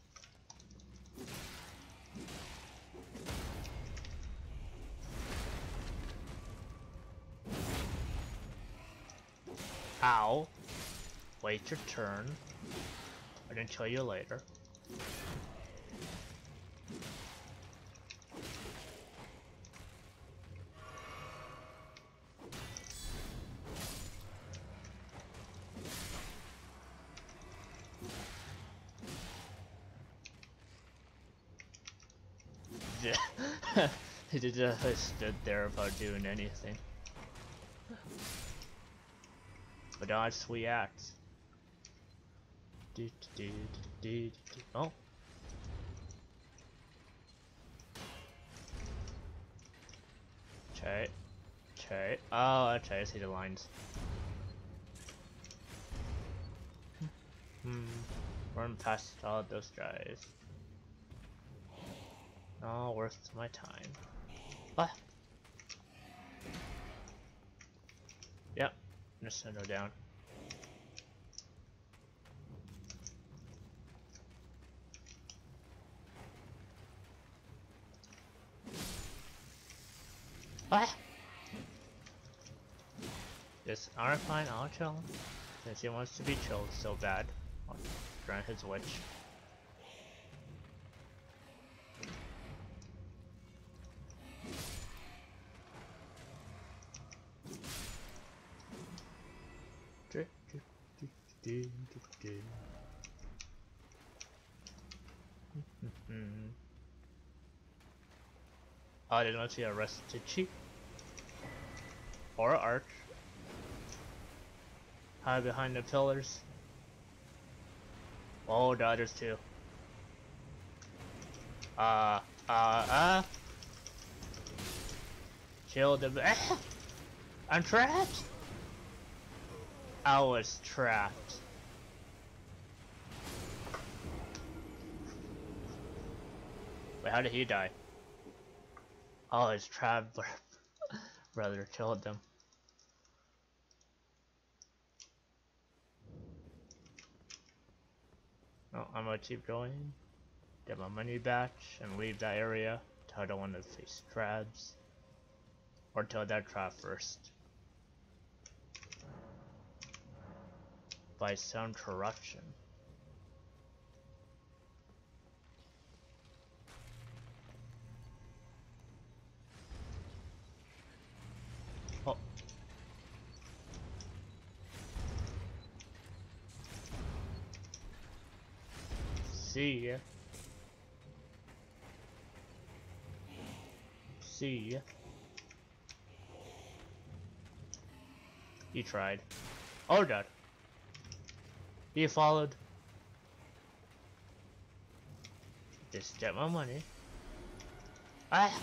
Ow. Wait your turn. I can kill you later. (laughs) he just stood there without doing anything. But dodge sweet axe. Do, do, do, do, do, do. Oh. Okay. Okay. Oh, okay, I see the lines. Hmm. Run past all those guys. Not worth my time. What? Yep. Just go down. What? Just alright fine, I'll chill. Since he wants to be chilled so bad. I'll grant his wish. (laughs) Oh, I didn't see a Restici. Or a arch. Hide behind the pillars. Oh, Dodgers too. Uh, uh, uh. Kill the. Ah! (laughs) I'm trapped! I was trapped. Wait, how did he die? Oh, his trap (laughs) brother killed them. No, I'm gonna keep going. Get my money back and leave that area till I don't want to face crabs. Or till that trap first. By some corruption. See ya. See ya. He tried. Oh god. He followed. Just get my money. Ah!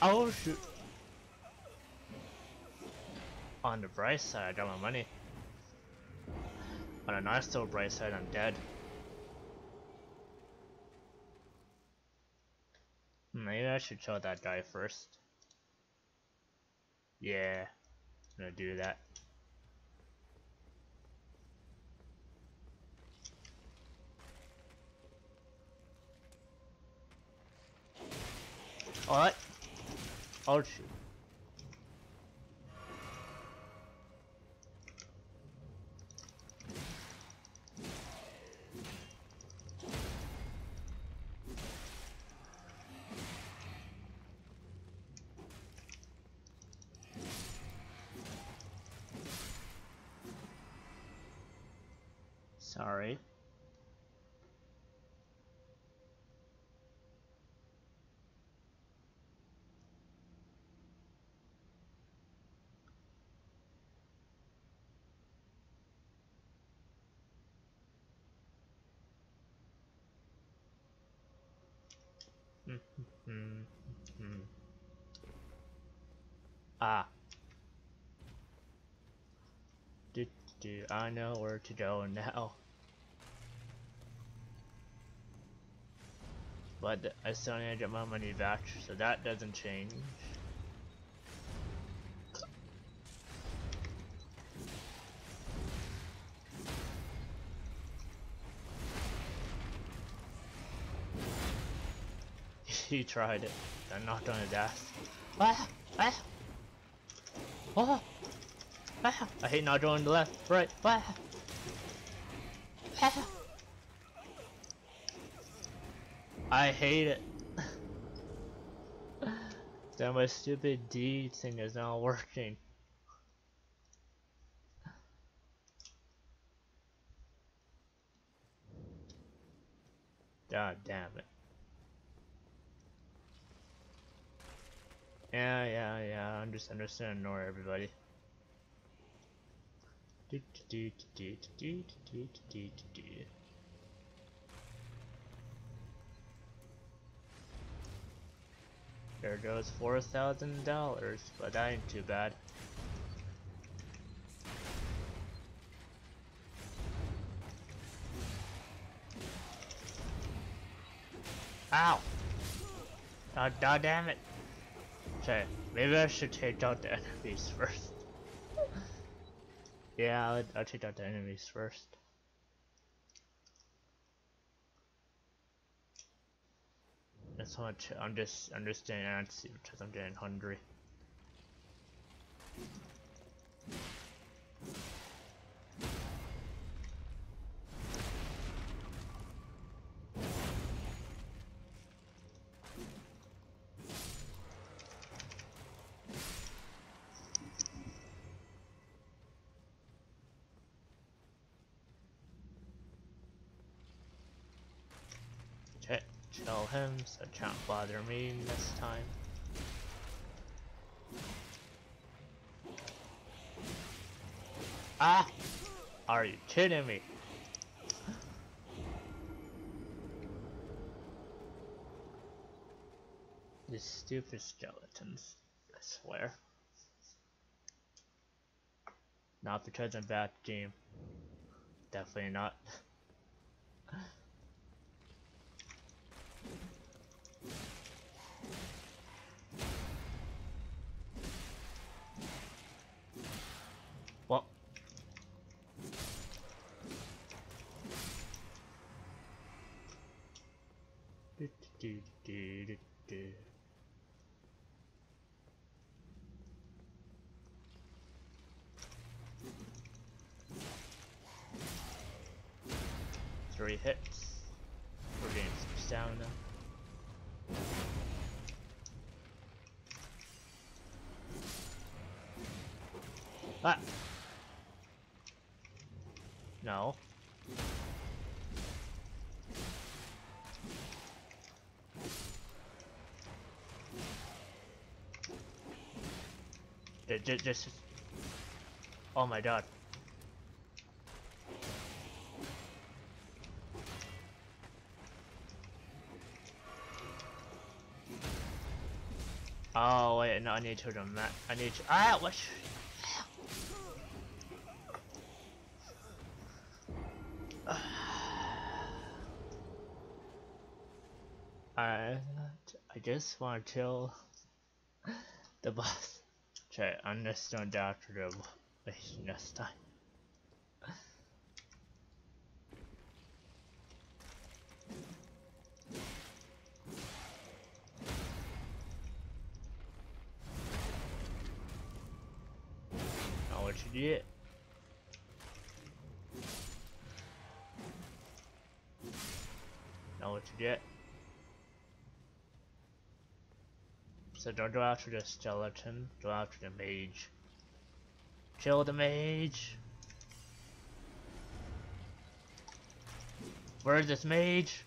Oh shoot. On the bright side, I got my money. On a not so bright side, I'm dead. Maybe I should kill that guy first. Yeah, I'm gonna do that. What? Oh shoot. Sorry. Ah. Do, do I know where to go now? But I still need to get my money back, so that doesn't change. (laughs) he tried it. I knocked on his ass. Ah! Ah! Oh! Ah! I hate not going to left, right, ah! Ah! I hate it. (laughs) that my stupid D thing is not working. God damn it. Yeah, yeah, yeah, I'm just understand ignore everybody. Do, do, do, do, do, do, do, do. There goes four thousand dollars, but that ain't too bad. Ow! Oh, god damn it! Okay, maybe I should take out the enemies first. (laughs) yeah, I'll, I'll take out the enemies first. That's how much I'm just I'm just staying antsy because I'm getting hungry. Him so can't bother me this time. Ah! Are you kidding me? These stupid skeletons, I swear. Not because I'm bad game. Definitely not. What? Do, do, do, do, do. Three hits. We're getting some stamina. Ah! No. Just, just, oh my god. Oh wait, no, I need to rem- I need to- Ah, what? I, I just want to kill the boss. Try understand after the next time. Now what you get? Now what you get? Don't go after the skeleton, go after the mage. Kill the mage! Where's this mage?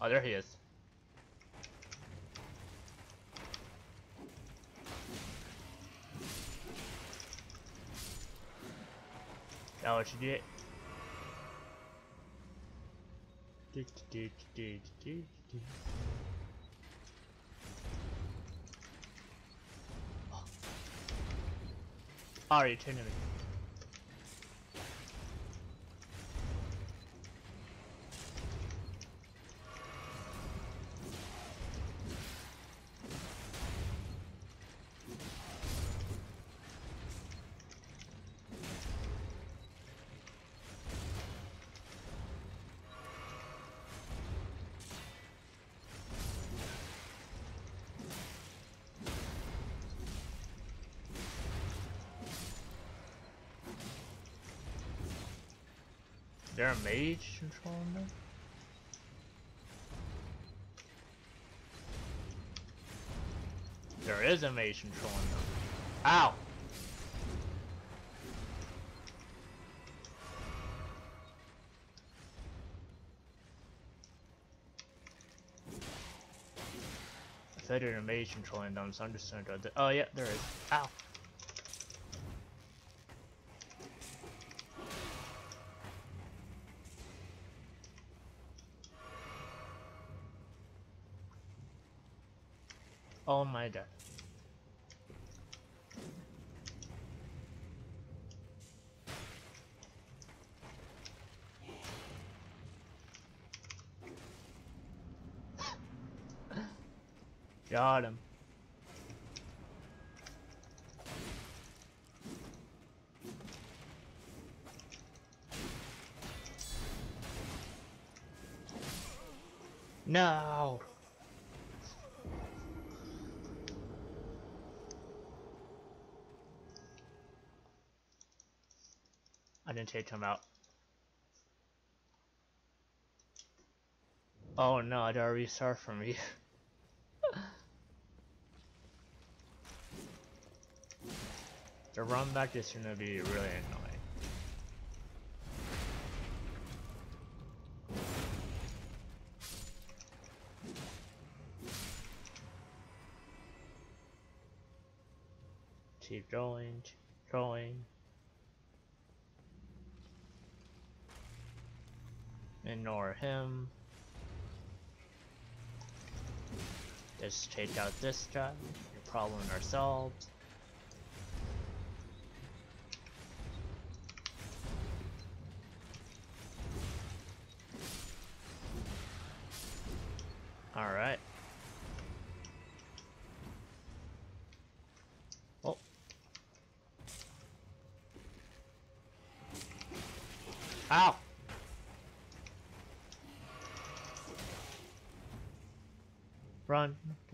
Oh, there he is. Now what you? Do, do, do, do. Oh. Are you turning me? There a mage controlling them? There is a mage controlling them. Ow! I thought there a mage controlling them, so I'm just gonna go Oh yeah, there is. Ow! Oh my god. Got him. No. I didn't take him out. Oh no, I gotta restart for me. The run back is gonna be really annoying. Keep going, keep going. Ignore him. Let's take out this guy. Your problem solved.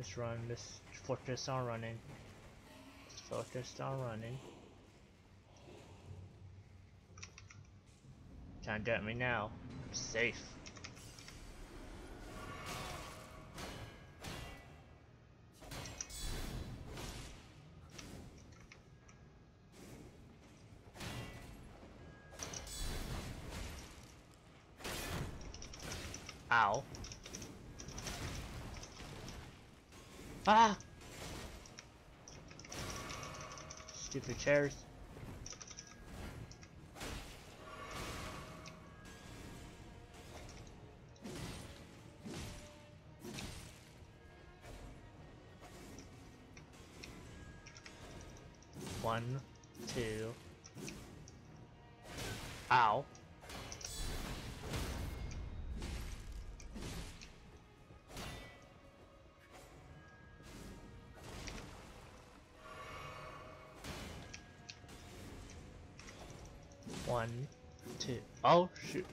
Just run. Just focus on running. Just focus on running. Can't get me now. I'm safe. Chairs. Oh shoot.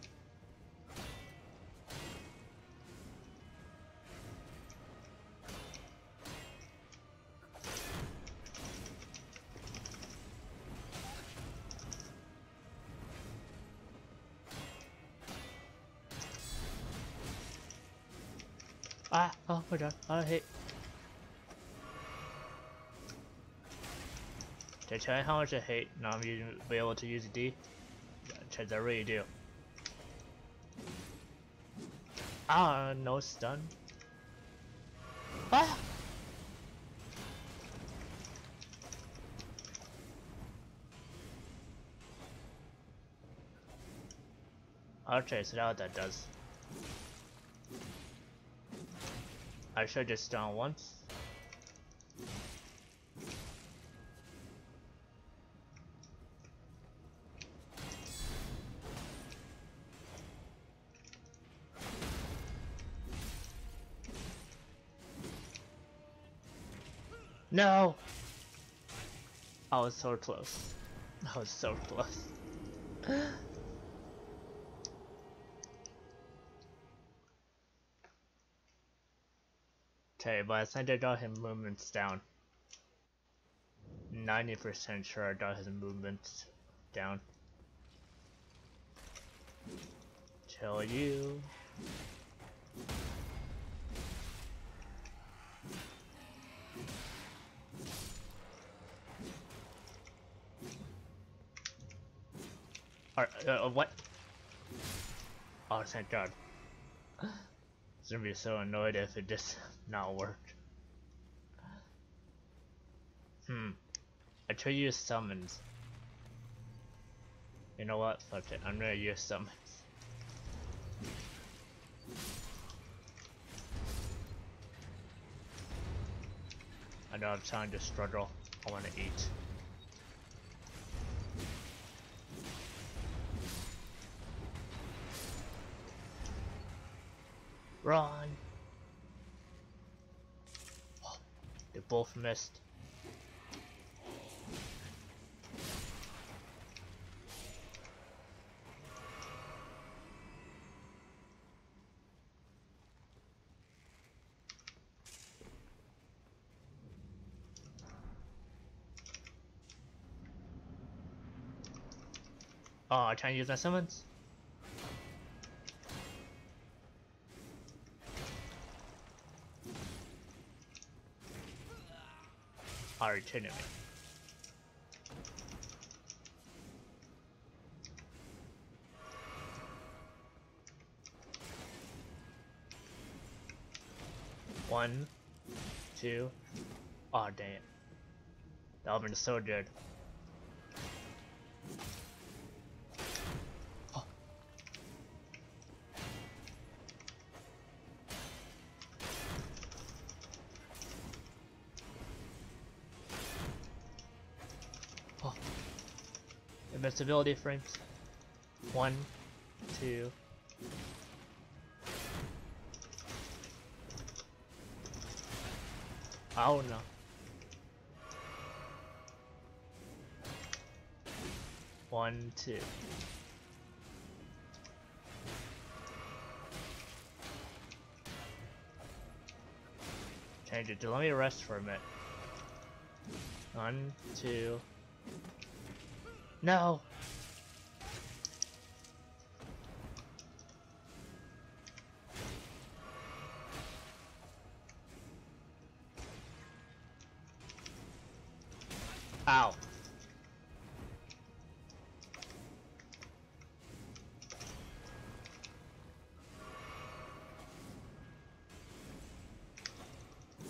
Ah, oh my god, I hate. Did I tell you how much I hate not using, be able to use a D? Because I really do. Ah, no stun. Ah! Okay, so now that does. I should just stun once. No! I was so close. I was so close. okay, but I think I got him movements down. 90% sure I got his movements down. Tell you. Or, uh, what? Oh, thank God. I was gonna be so annoyed if it just not worked. Hmm. I tried to use summons. You know what? Fuck it. I'm gonna use summons. I know I'm trying to struggle. I wanna eat. Run! They both missed. Oh, I trying to use my summons? Kidding me? One, two, oh it. That would've been so good. Invincibility frames. One, two. Oh no. One, two. Change it to let me rest for a minute. One, two. No! Ow.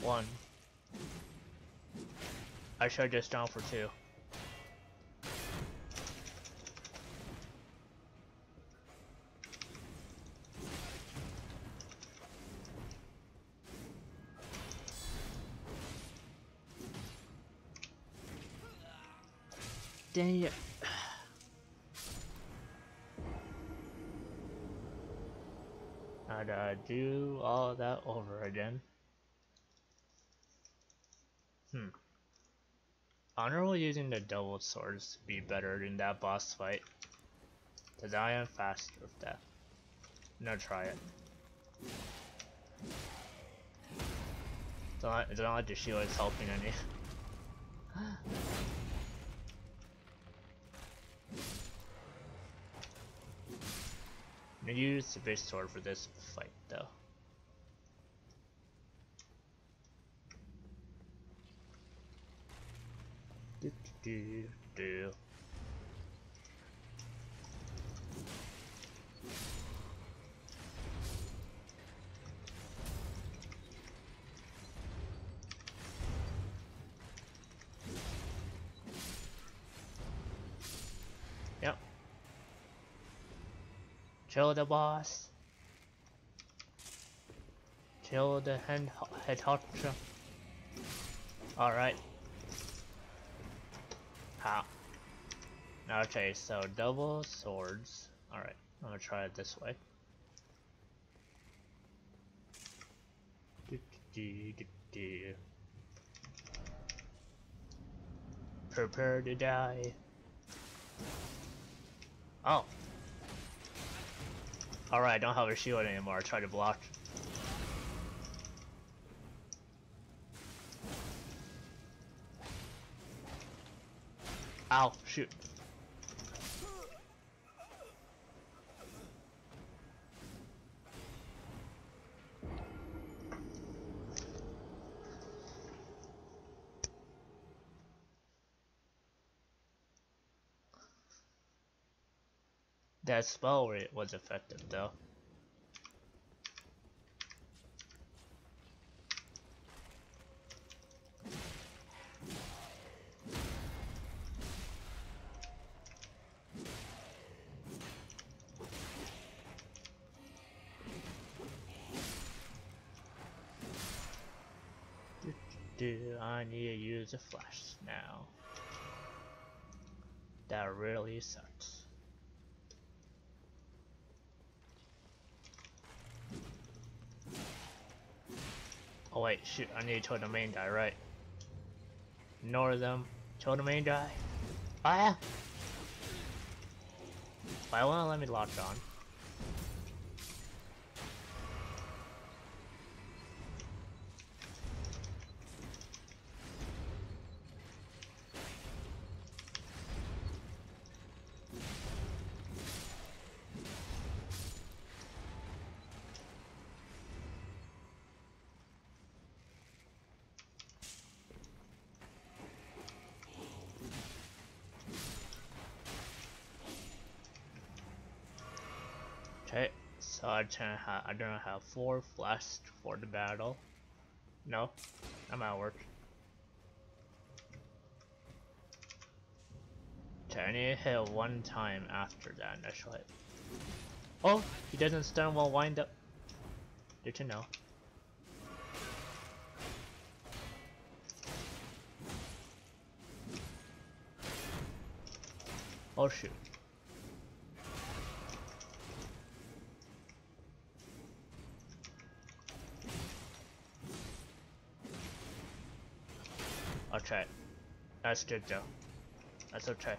One. I should just down for two. Dang it. I'd uh, do all that over again. Hmm. Honorable using the double swords to be better in that boss fight. Cause I am faster with that. I'm try it. It's not, it's not like the shield is helping any. (laughs) gonna use the big sword for this fight though. Do, do, do. Kill the boss. Kill the head hedgehog. Alright. How? Okay, so double swords. Alright, I'm gonna try it this way. Prepare to die. Oh. Alright, I don't have a shield anymore. I Try to block. Ow, shoot. That spell was effective though. I need to use a flash now? That really sucks. Shoot, I need to kill the main guy, right? Ignore them. Kill the main guy. Ah! Why won't let me lock on? Okay, so I can ha I don't have four flasks for the battle. No, I'm out of work. Okay, I need to hit one time after that initial hit. Oh, he doesn't stun while wind up. Did you know? Oh shoot. That's good though. That's okay.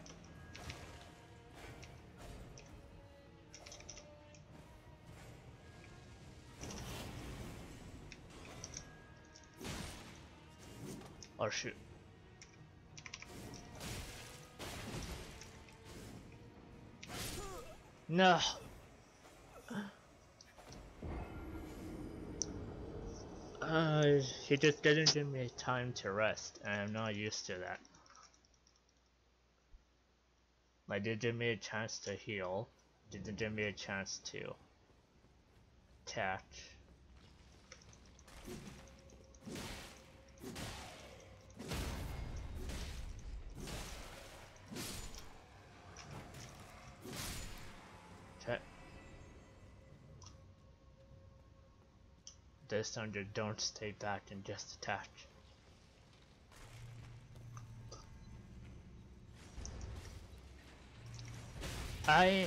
Oh shoot. No. Uh, he just didn't give me time to rest, and I'm not used to that. Like, didn't give me a chance to heal, didn't give me a chance to attack. This time you don't stay back and just attack. I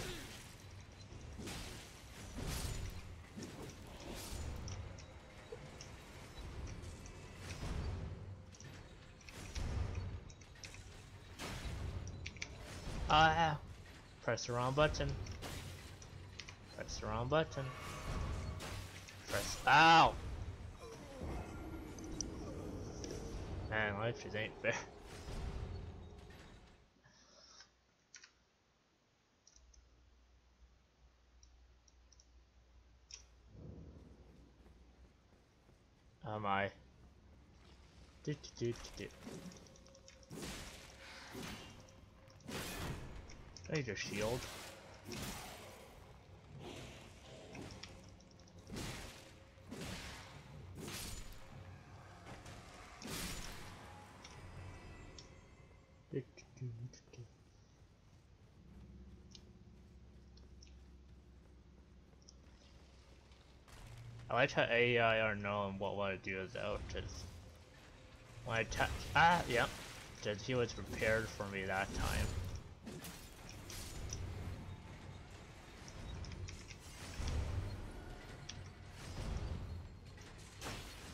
Ah, press the wrong button. Press the wrong button. Press. Ow! Man, life just ain't fair. (laughs) I? Do, do, do. I need a shield. Do, do, do, do, do. I how AI are knowing what what to do is out, because when I ta- ah, yep, because he was prepared for me that time.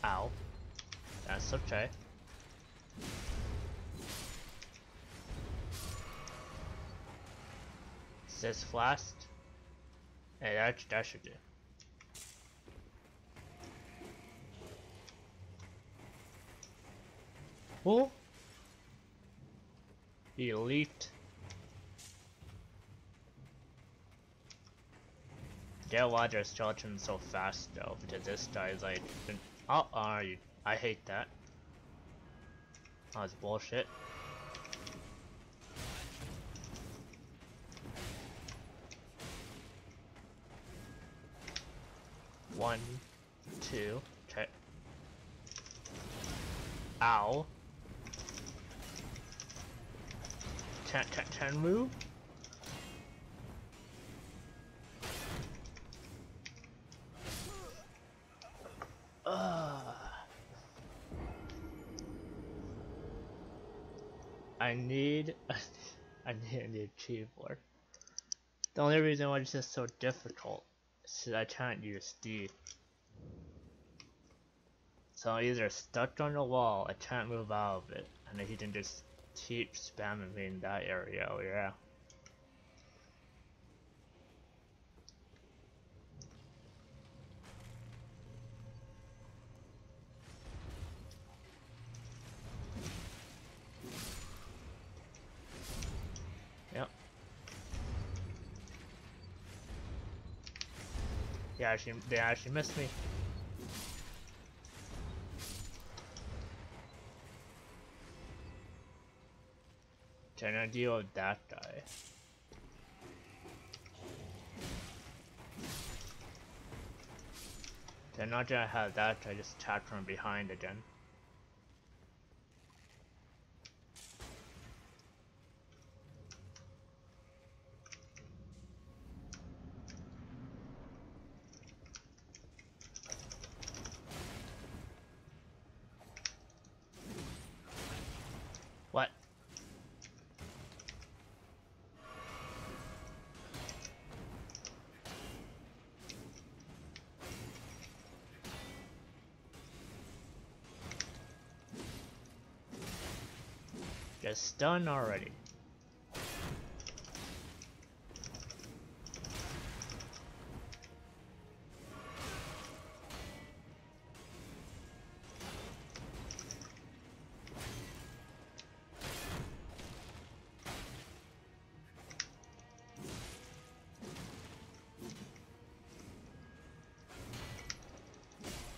Ow. That's okay. Says flask. Hey, that, that should do. Oh! Elite. Get why they're charging so fast though, because this guy like, oh, are you? I hate that. That's bullshit. Keyboard. The only reason why it's just so difficult is I can't use D. So I'm either stuck on the wall, I can't move out of it, and then he can just keep spamming me in that area, oh yeah. Actually, they actually missed me. Can I deal with that guy? They're not gonna have that guy just attack from behind again. Just done already.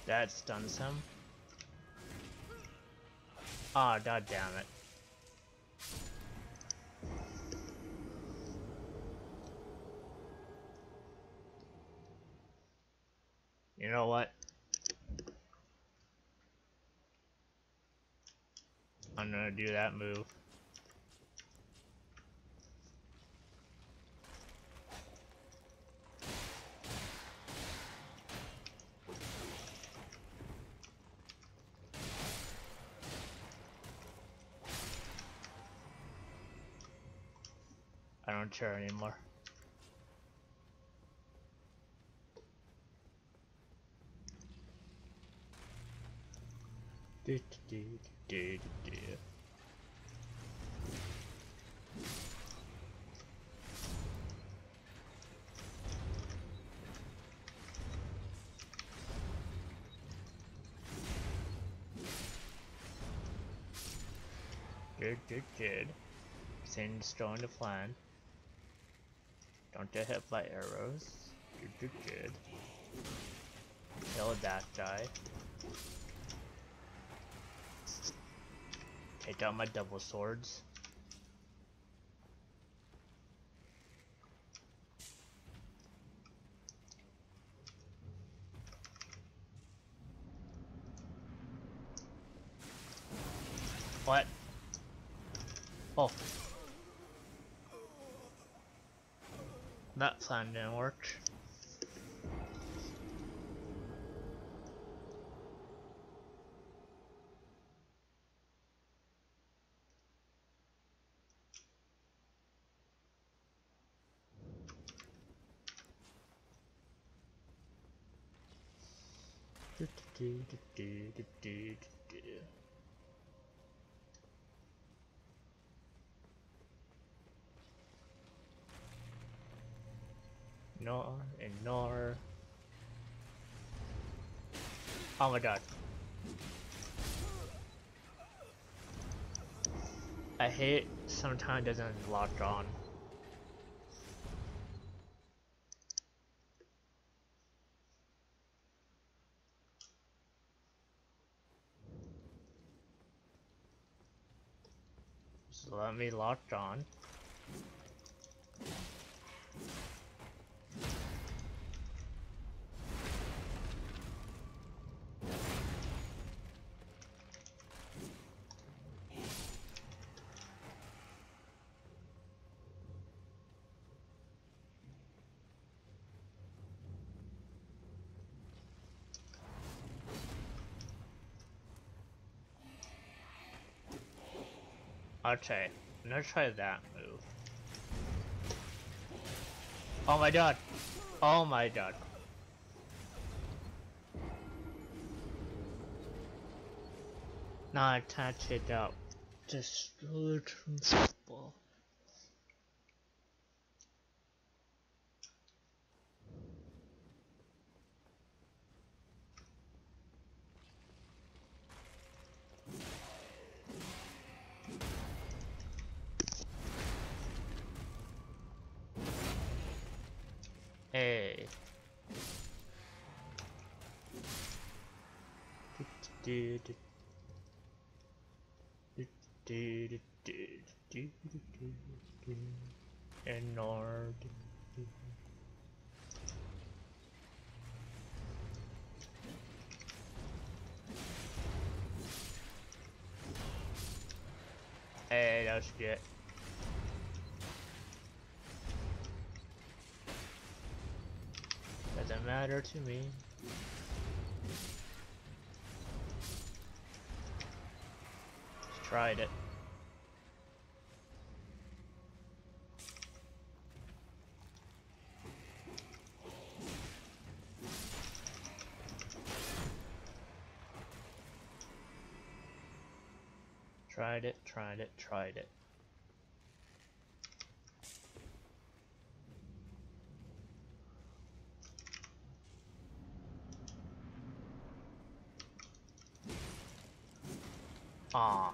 That stuns him. Ah, oh, god damn it. You know what? I'm gonna do that move. I don't care anymore. Do, do, do, do, do. Good, good, good. Seems going to plan. Don't get hit by arrows. Good, good, good. Kill that guy. Take out my double swords. Nor and nor. Oh my god. I hate sometimes doesn't lock on. got me locked on. Okay. I'm gonna try that move. Oh my god! Oh my god. Now attach it up. Destroy And. Hey, that was good. Matter to me. Just tried it. Tried it, tried it, tried it. Ah.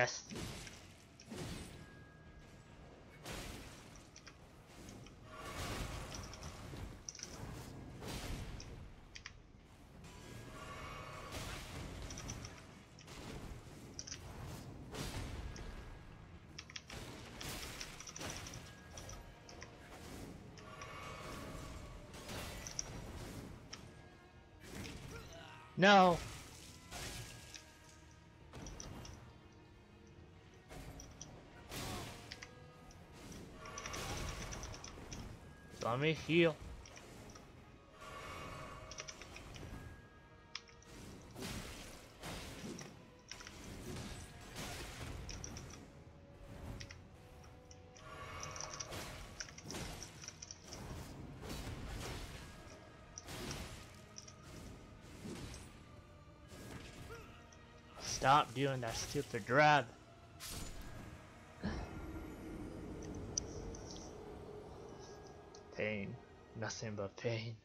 Yes. No. Me heal. Stop doing that stupid drag. Nothing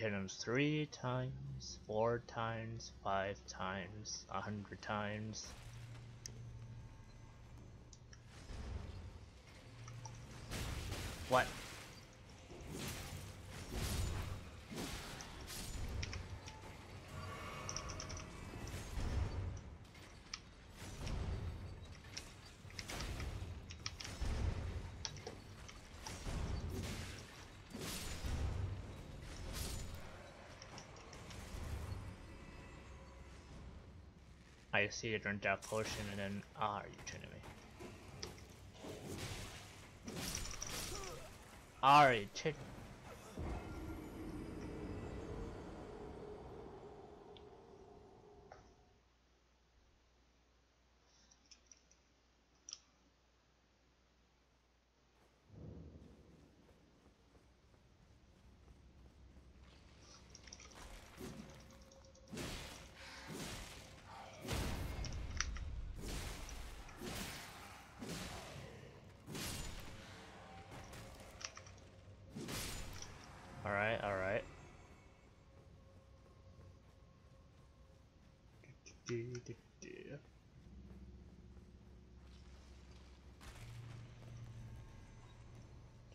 hit him three times, four times, five times, a hundred times. What? I see you drink that potion and then ah, are you kidding me? Are you kidding? Alright, alright.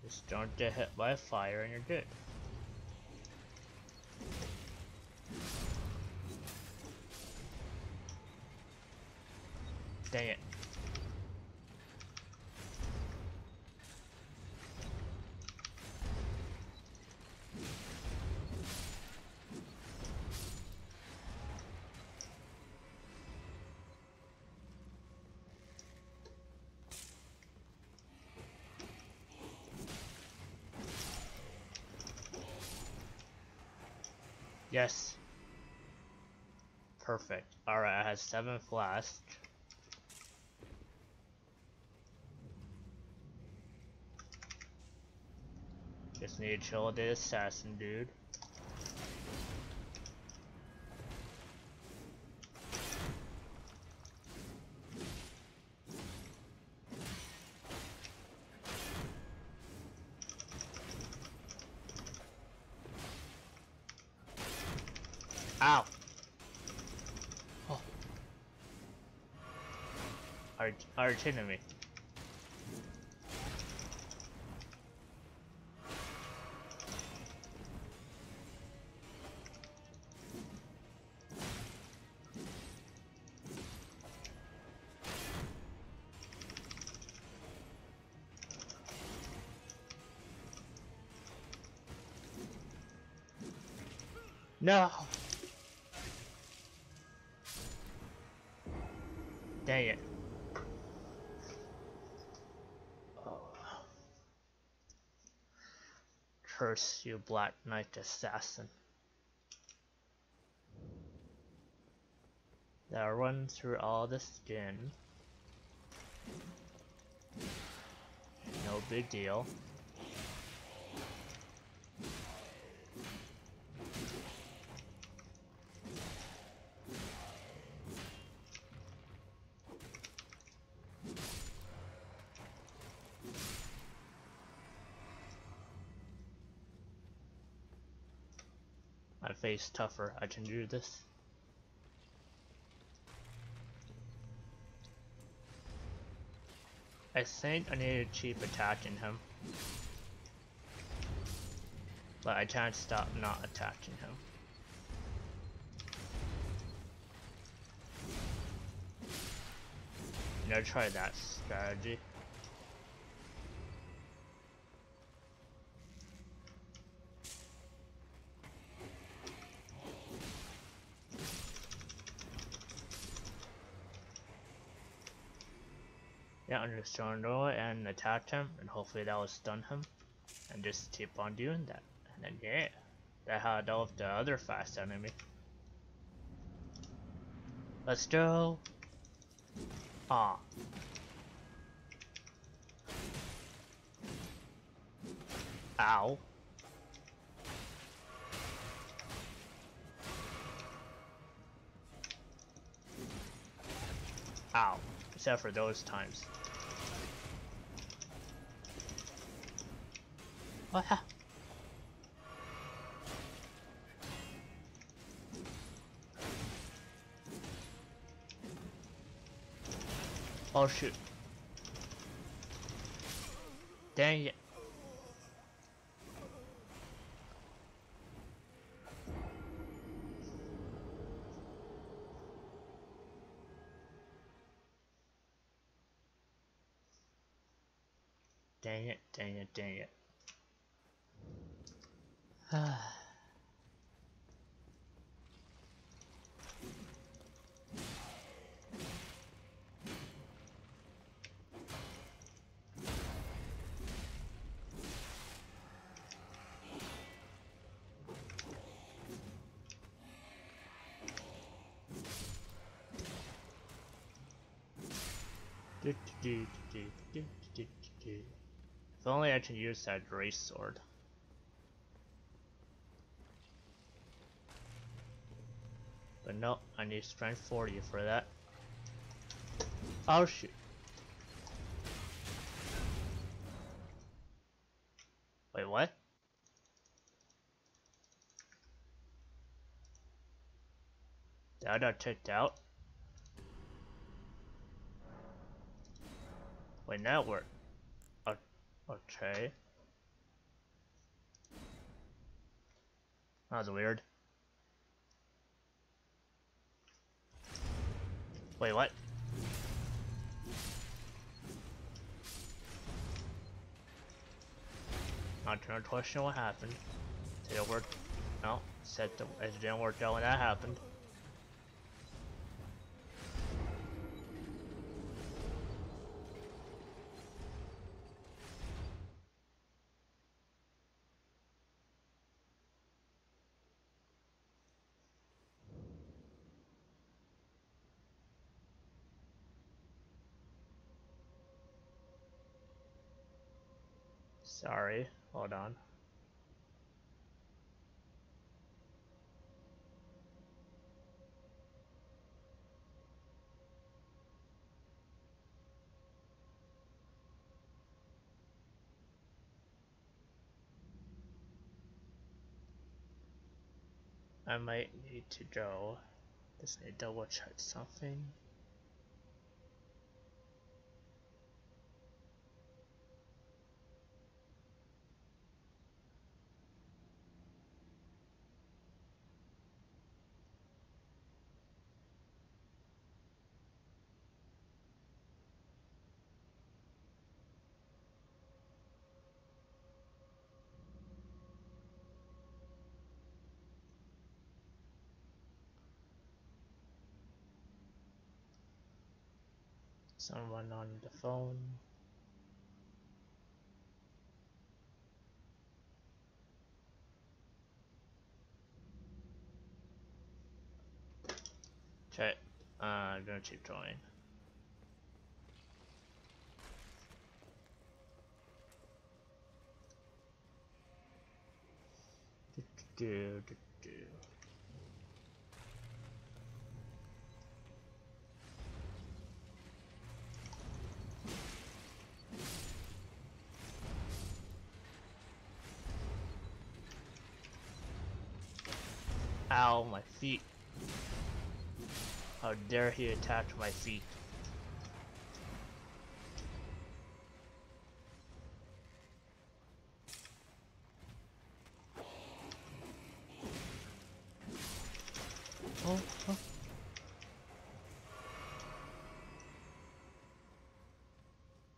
Just don't get hit by a fire and you're good. Dang it. Yes. Perfect. Alright, I have seven flasks. Just need to chill with the assassin dude. Are, kidding me? No! You, Black Knife Assassin. That run through all the skin. No big deal. My face tougher, I can do this. I think I need to keep attacking him. But I can't stop not attacking him. I'm gonna try that strategy. Over and attack him, and hopefully that will stun him. And just keep on doing that. And then, yeah, that I dealt with the other fast enemy. Let's go! Ah. Ow. Ow. Except for those times. What ha- Oh shoot. Dang it. Dang it, dang it, dang it. Do, do, do, do, do, do, do. (sighs) If only I could use that race sword. No, I need strength 40 for that. Oh shoot. Wait, what? That I got checked out? Wait, now we're... o- Okay. That was weird. Wait, what? I'm Not to question what happened. Did it work? No, said the, it didn't work out when that happened. Sorry, hold on. I might need to go. Just need to double check something. Someone on the phone. Check. Uh, gonna keep going. Do, do, do, do. Ow, my feet. How dare he attack my feet. Oh.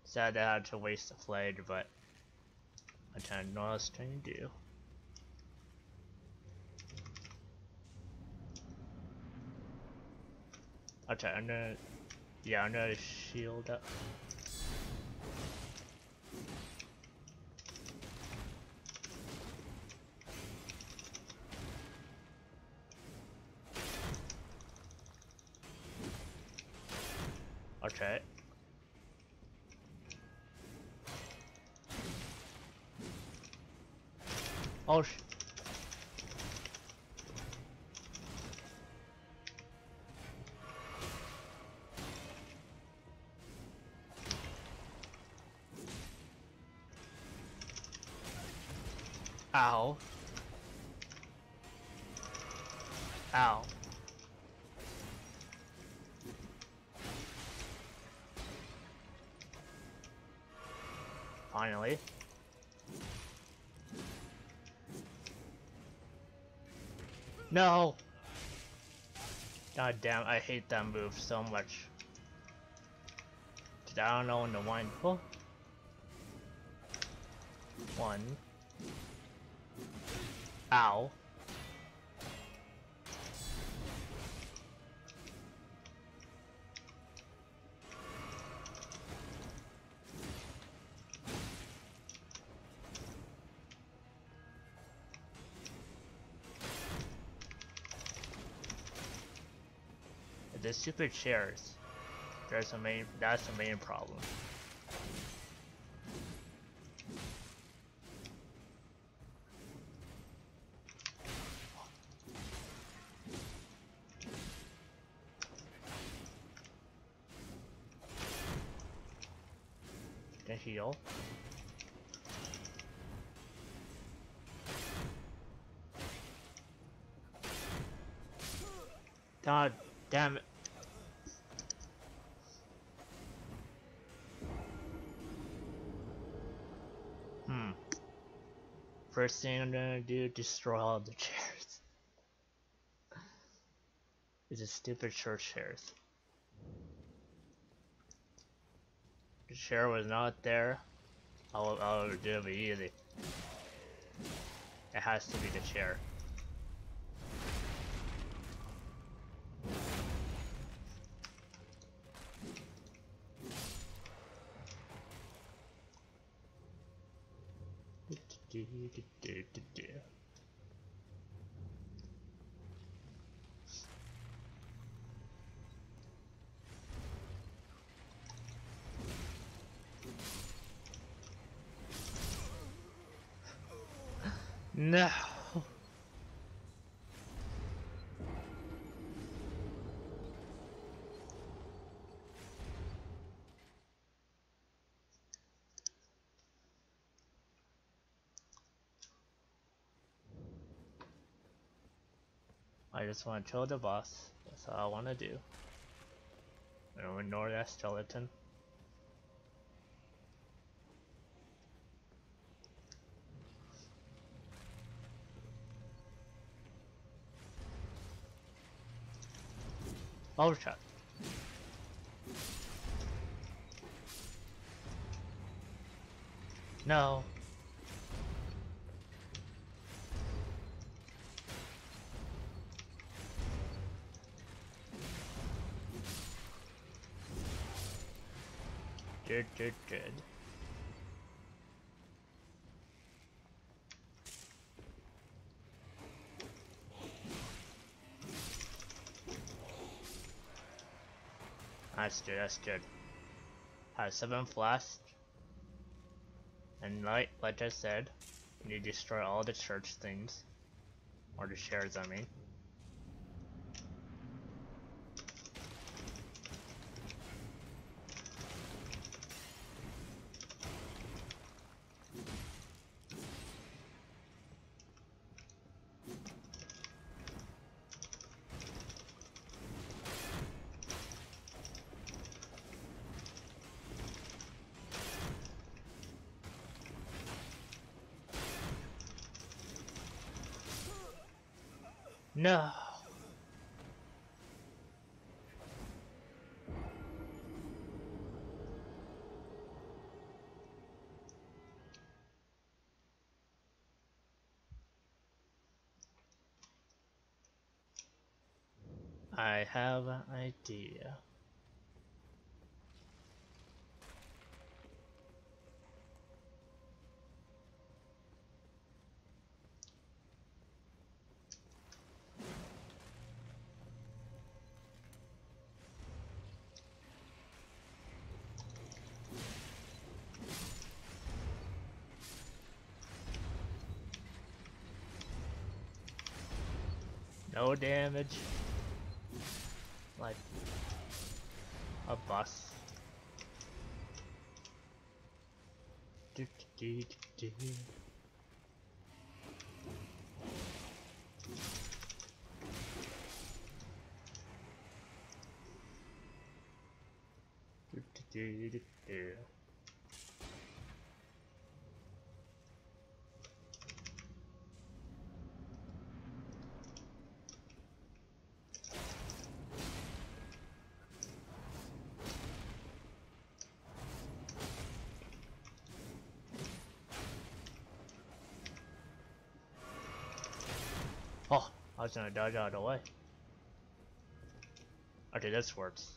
Sad I had to waste the flag, but I kind of know what I to do. Okay, I'm gonna, yeah, I'm gonna shield up. Okay. Oh Finally. No! God damn, I hate that move so much. Cause I don't know when to wind. Oh. One. Ow. Stupid chairs. There's a main. That's the main problem. First thing I'm gonna do, destroy all the (laughs) chairs. It's a stupid church chairs. The chair was not there. I'll, I'll do it easy. It has to be the chair. No. I just want to kill the boss. That's all I want to do. Don't ignore that skeleton. Oh. No. Good, good, good. That's good, that's good. Has seven flash. And like like I said, you destroy all the church things. Or the shares I mean. No. I have an idea. No damage. Like a bus. Do, do, do, do, do, do, do. Oh, I was gonna dodge out of the way. Okay, this works.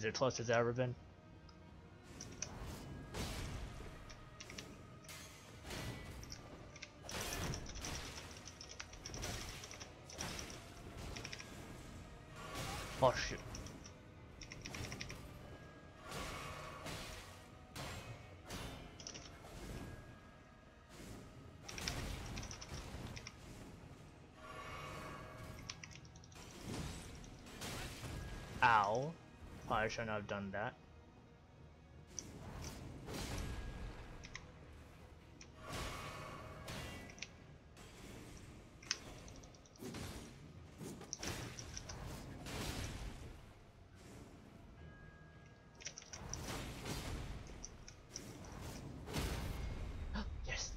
Is it close as ever been? Oh shoot. Probably shouldn't have done that. (gasps) yes.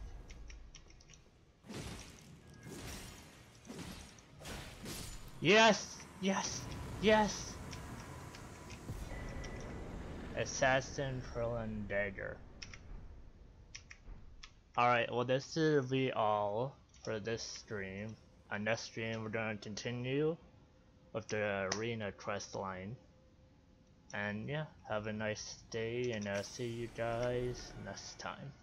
Yes, yes, Assassin's Cerulean Dagger. Alright, well this will be all for this stream. On next stream we're gonna continue with the arena quest line. And yeah, have a nice day and I'll see you guys next time.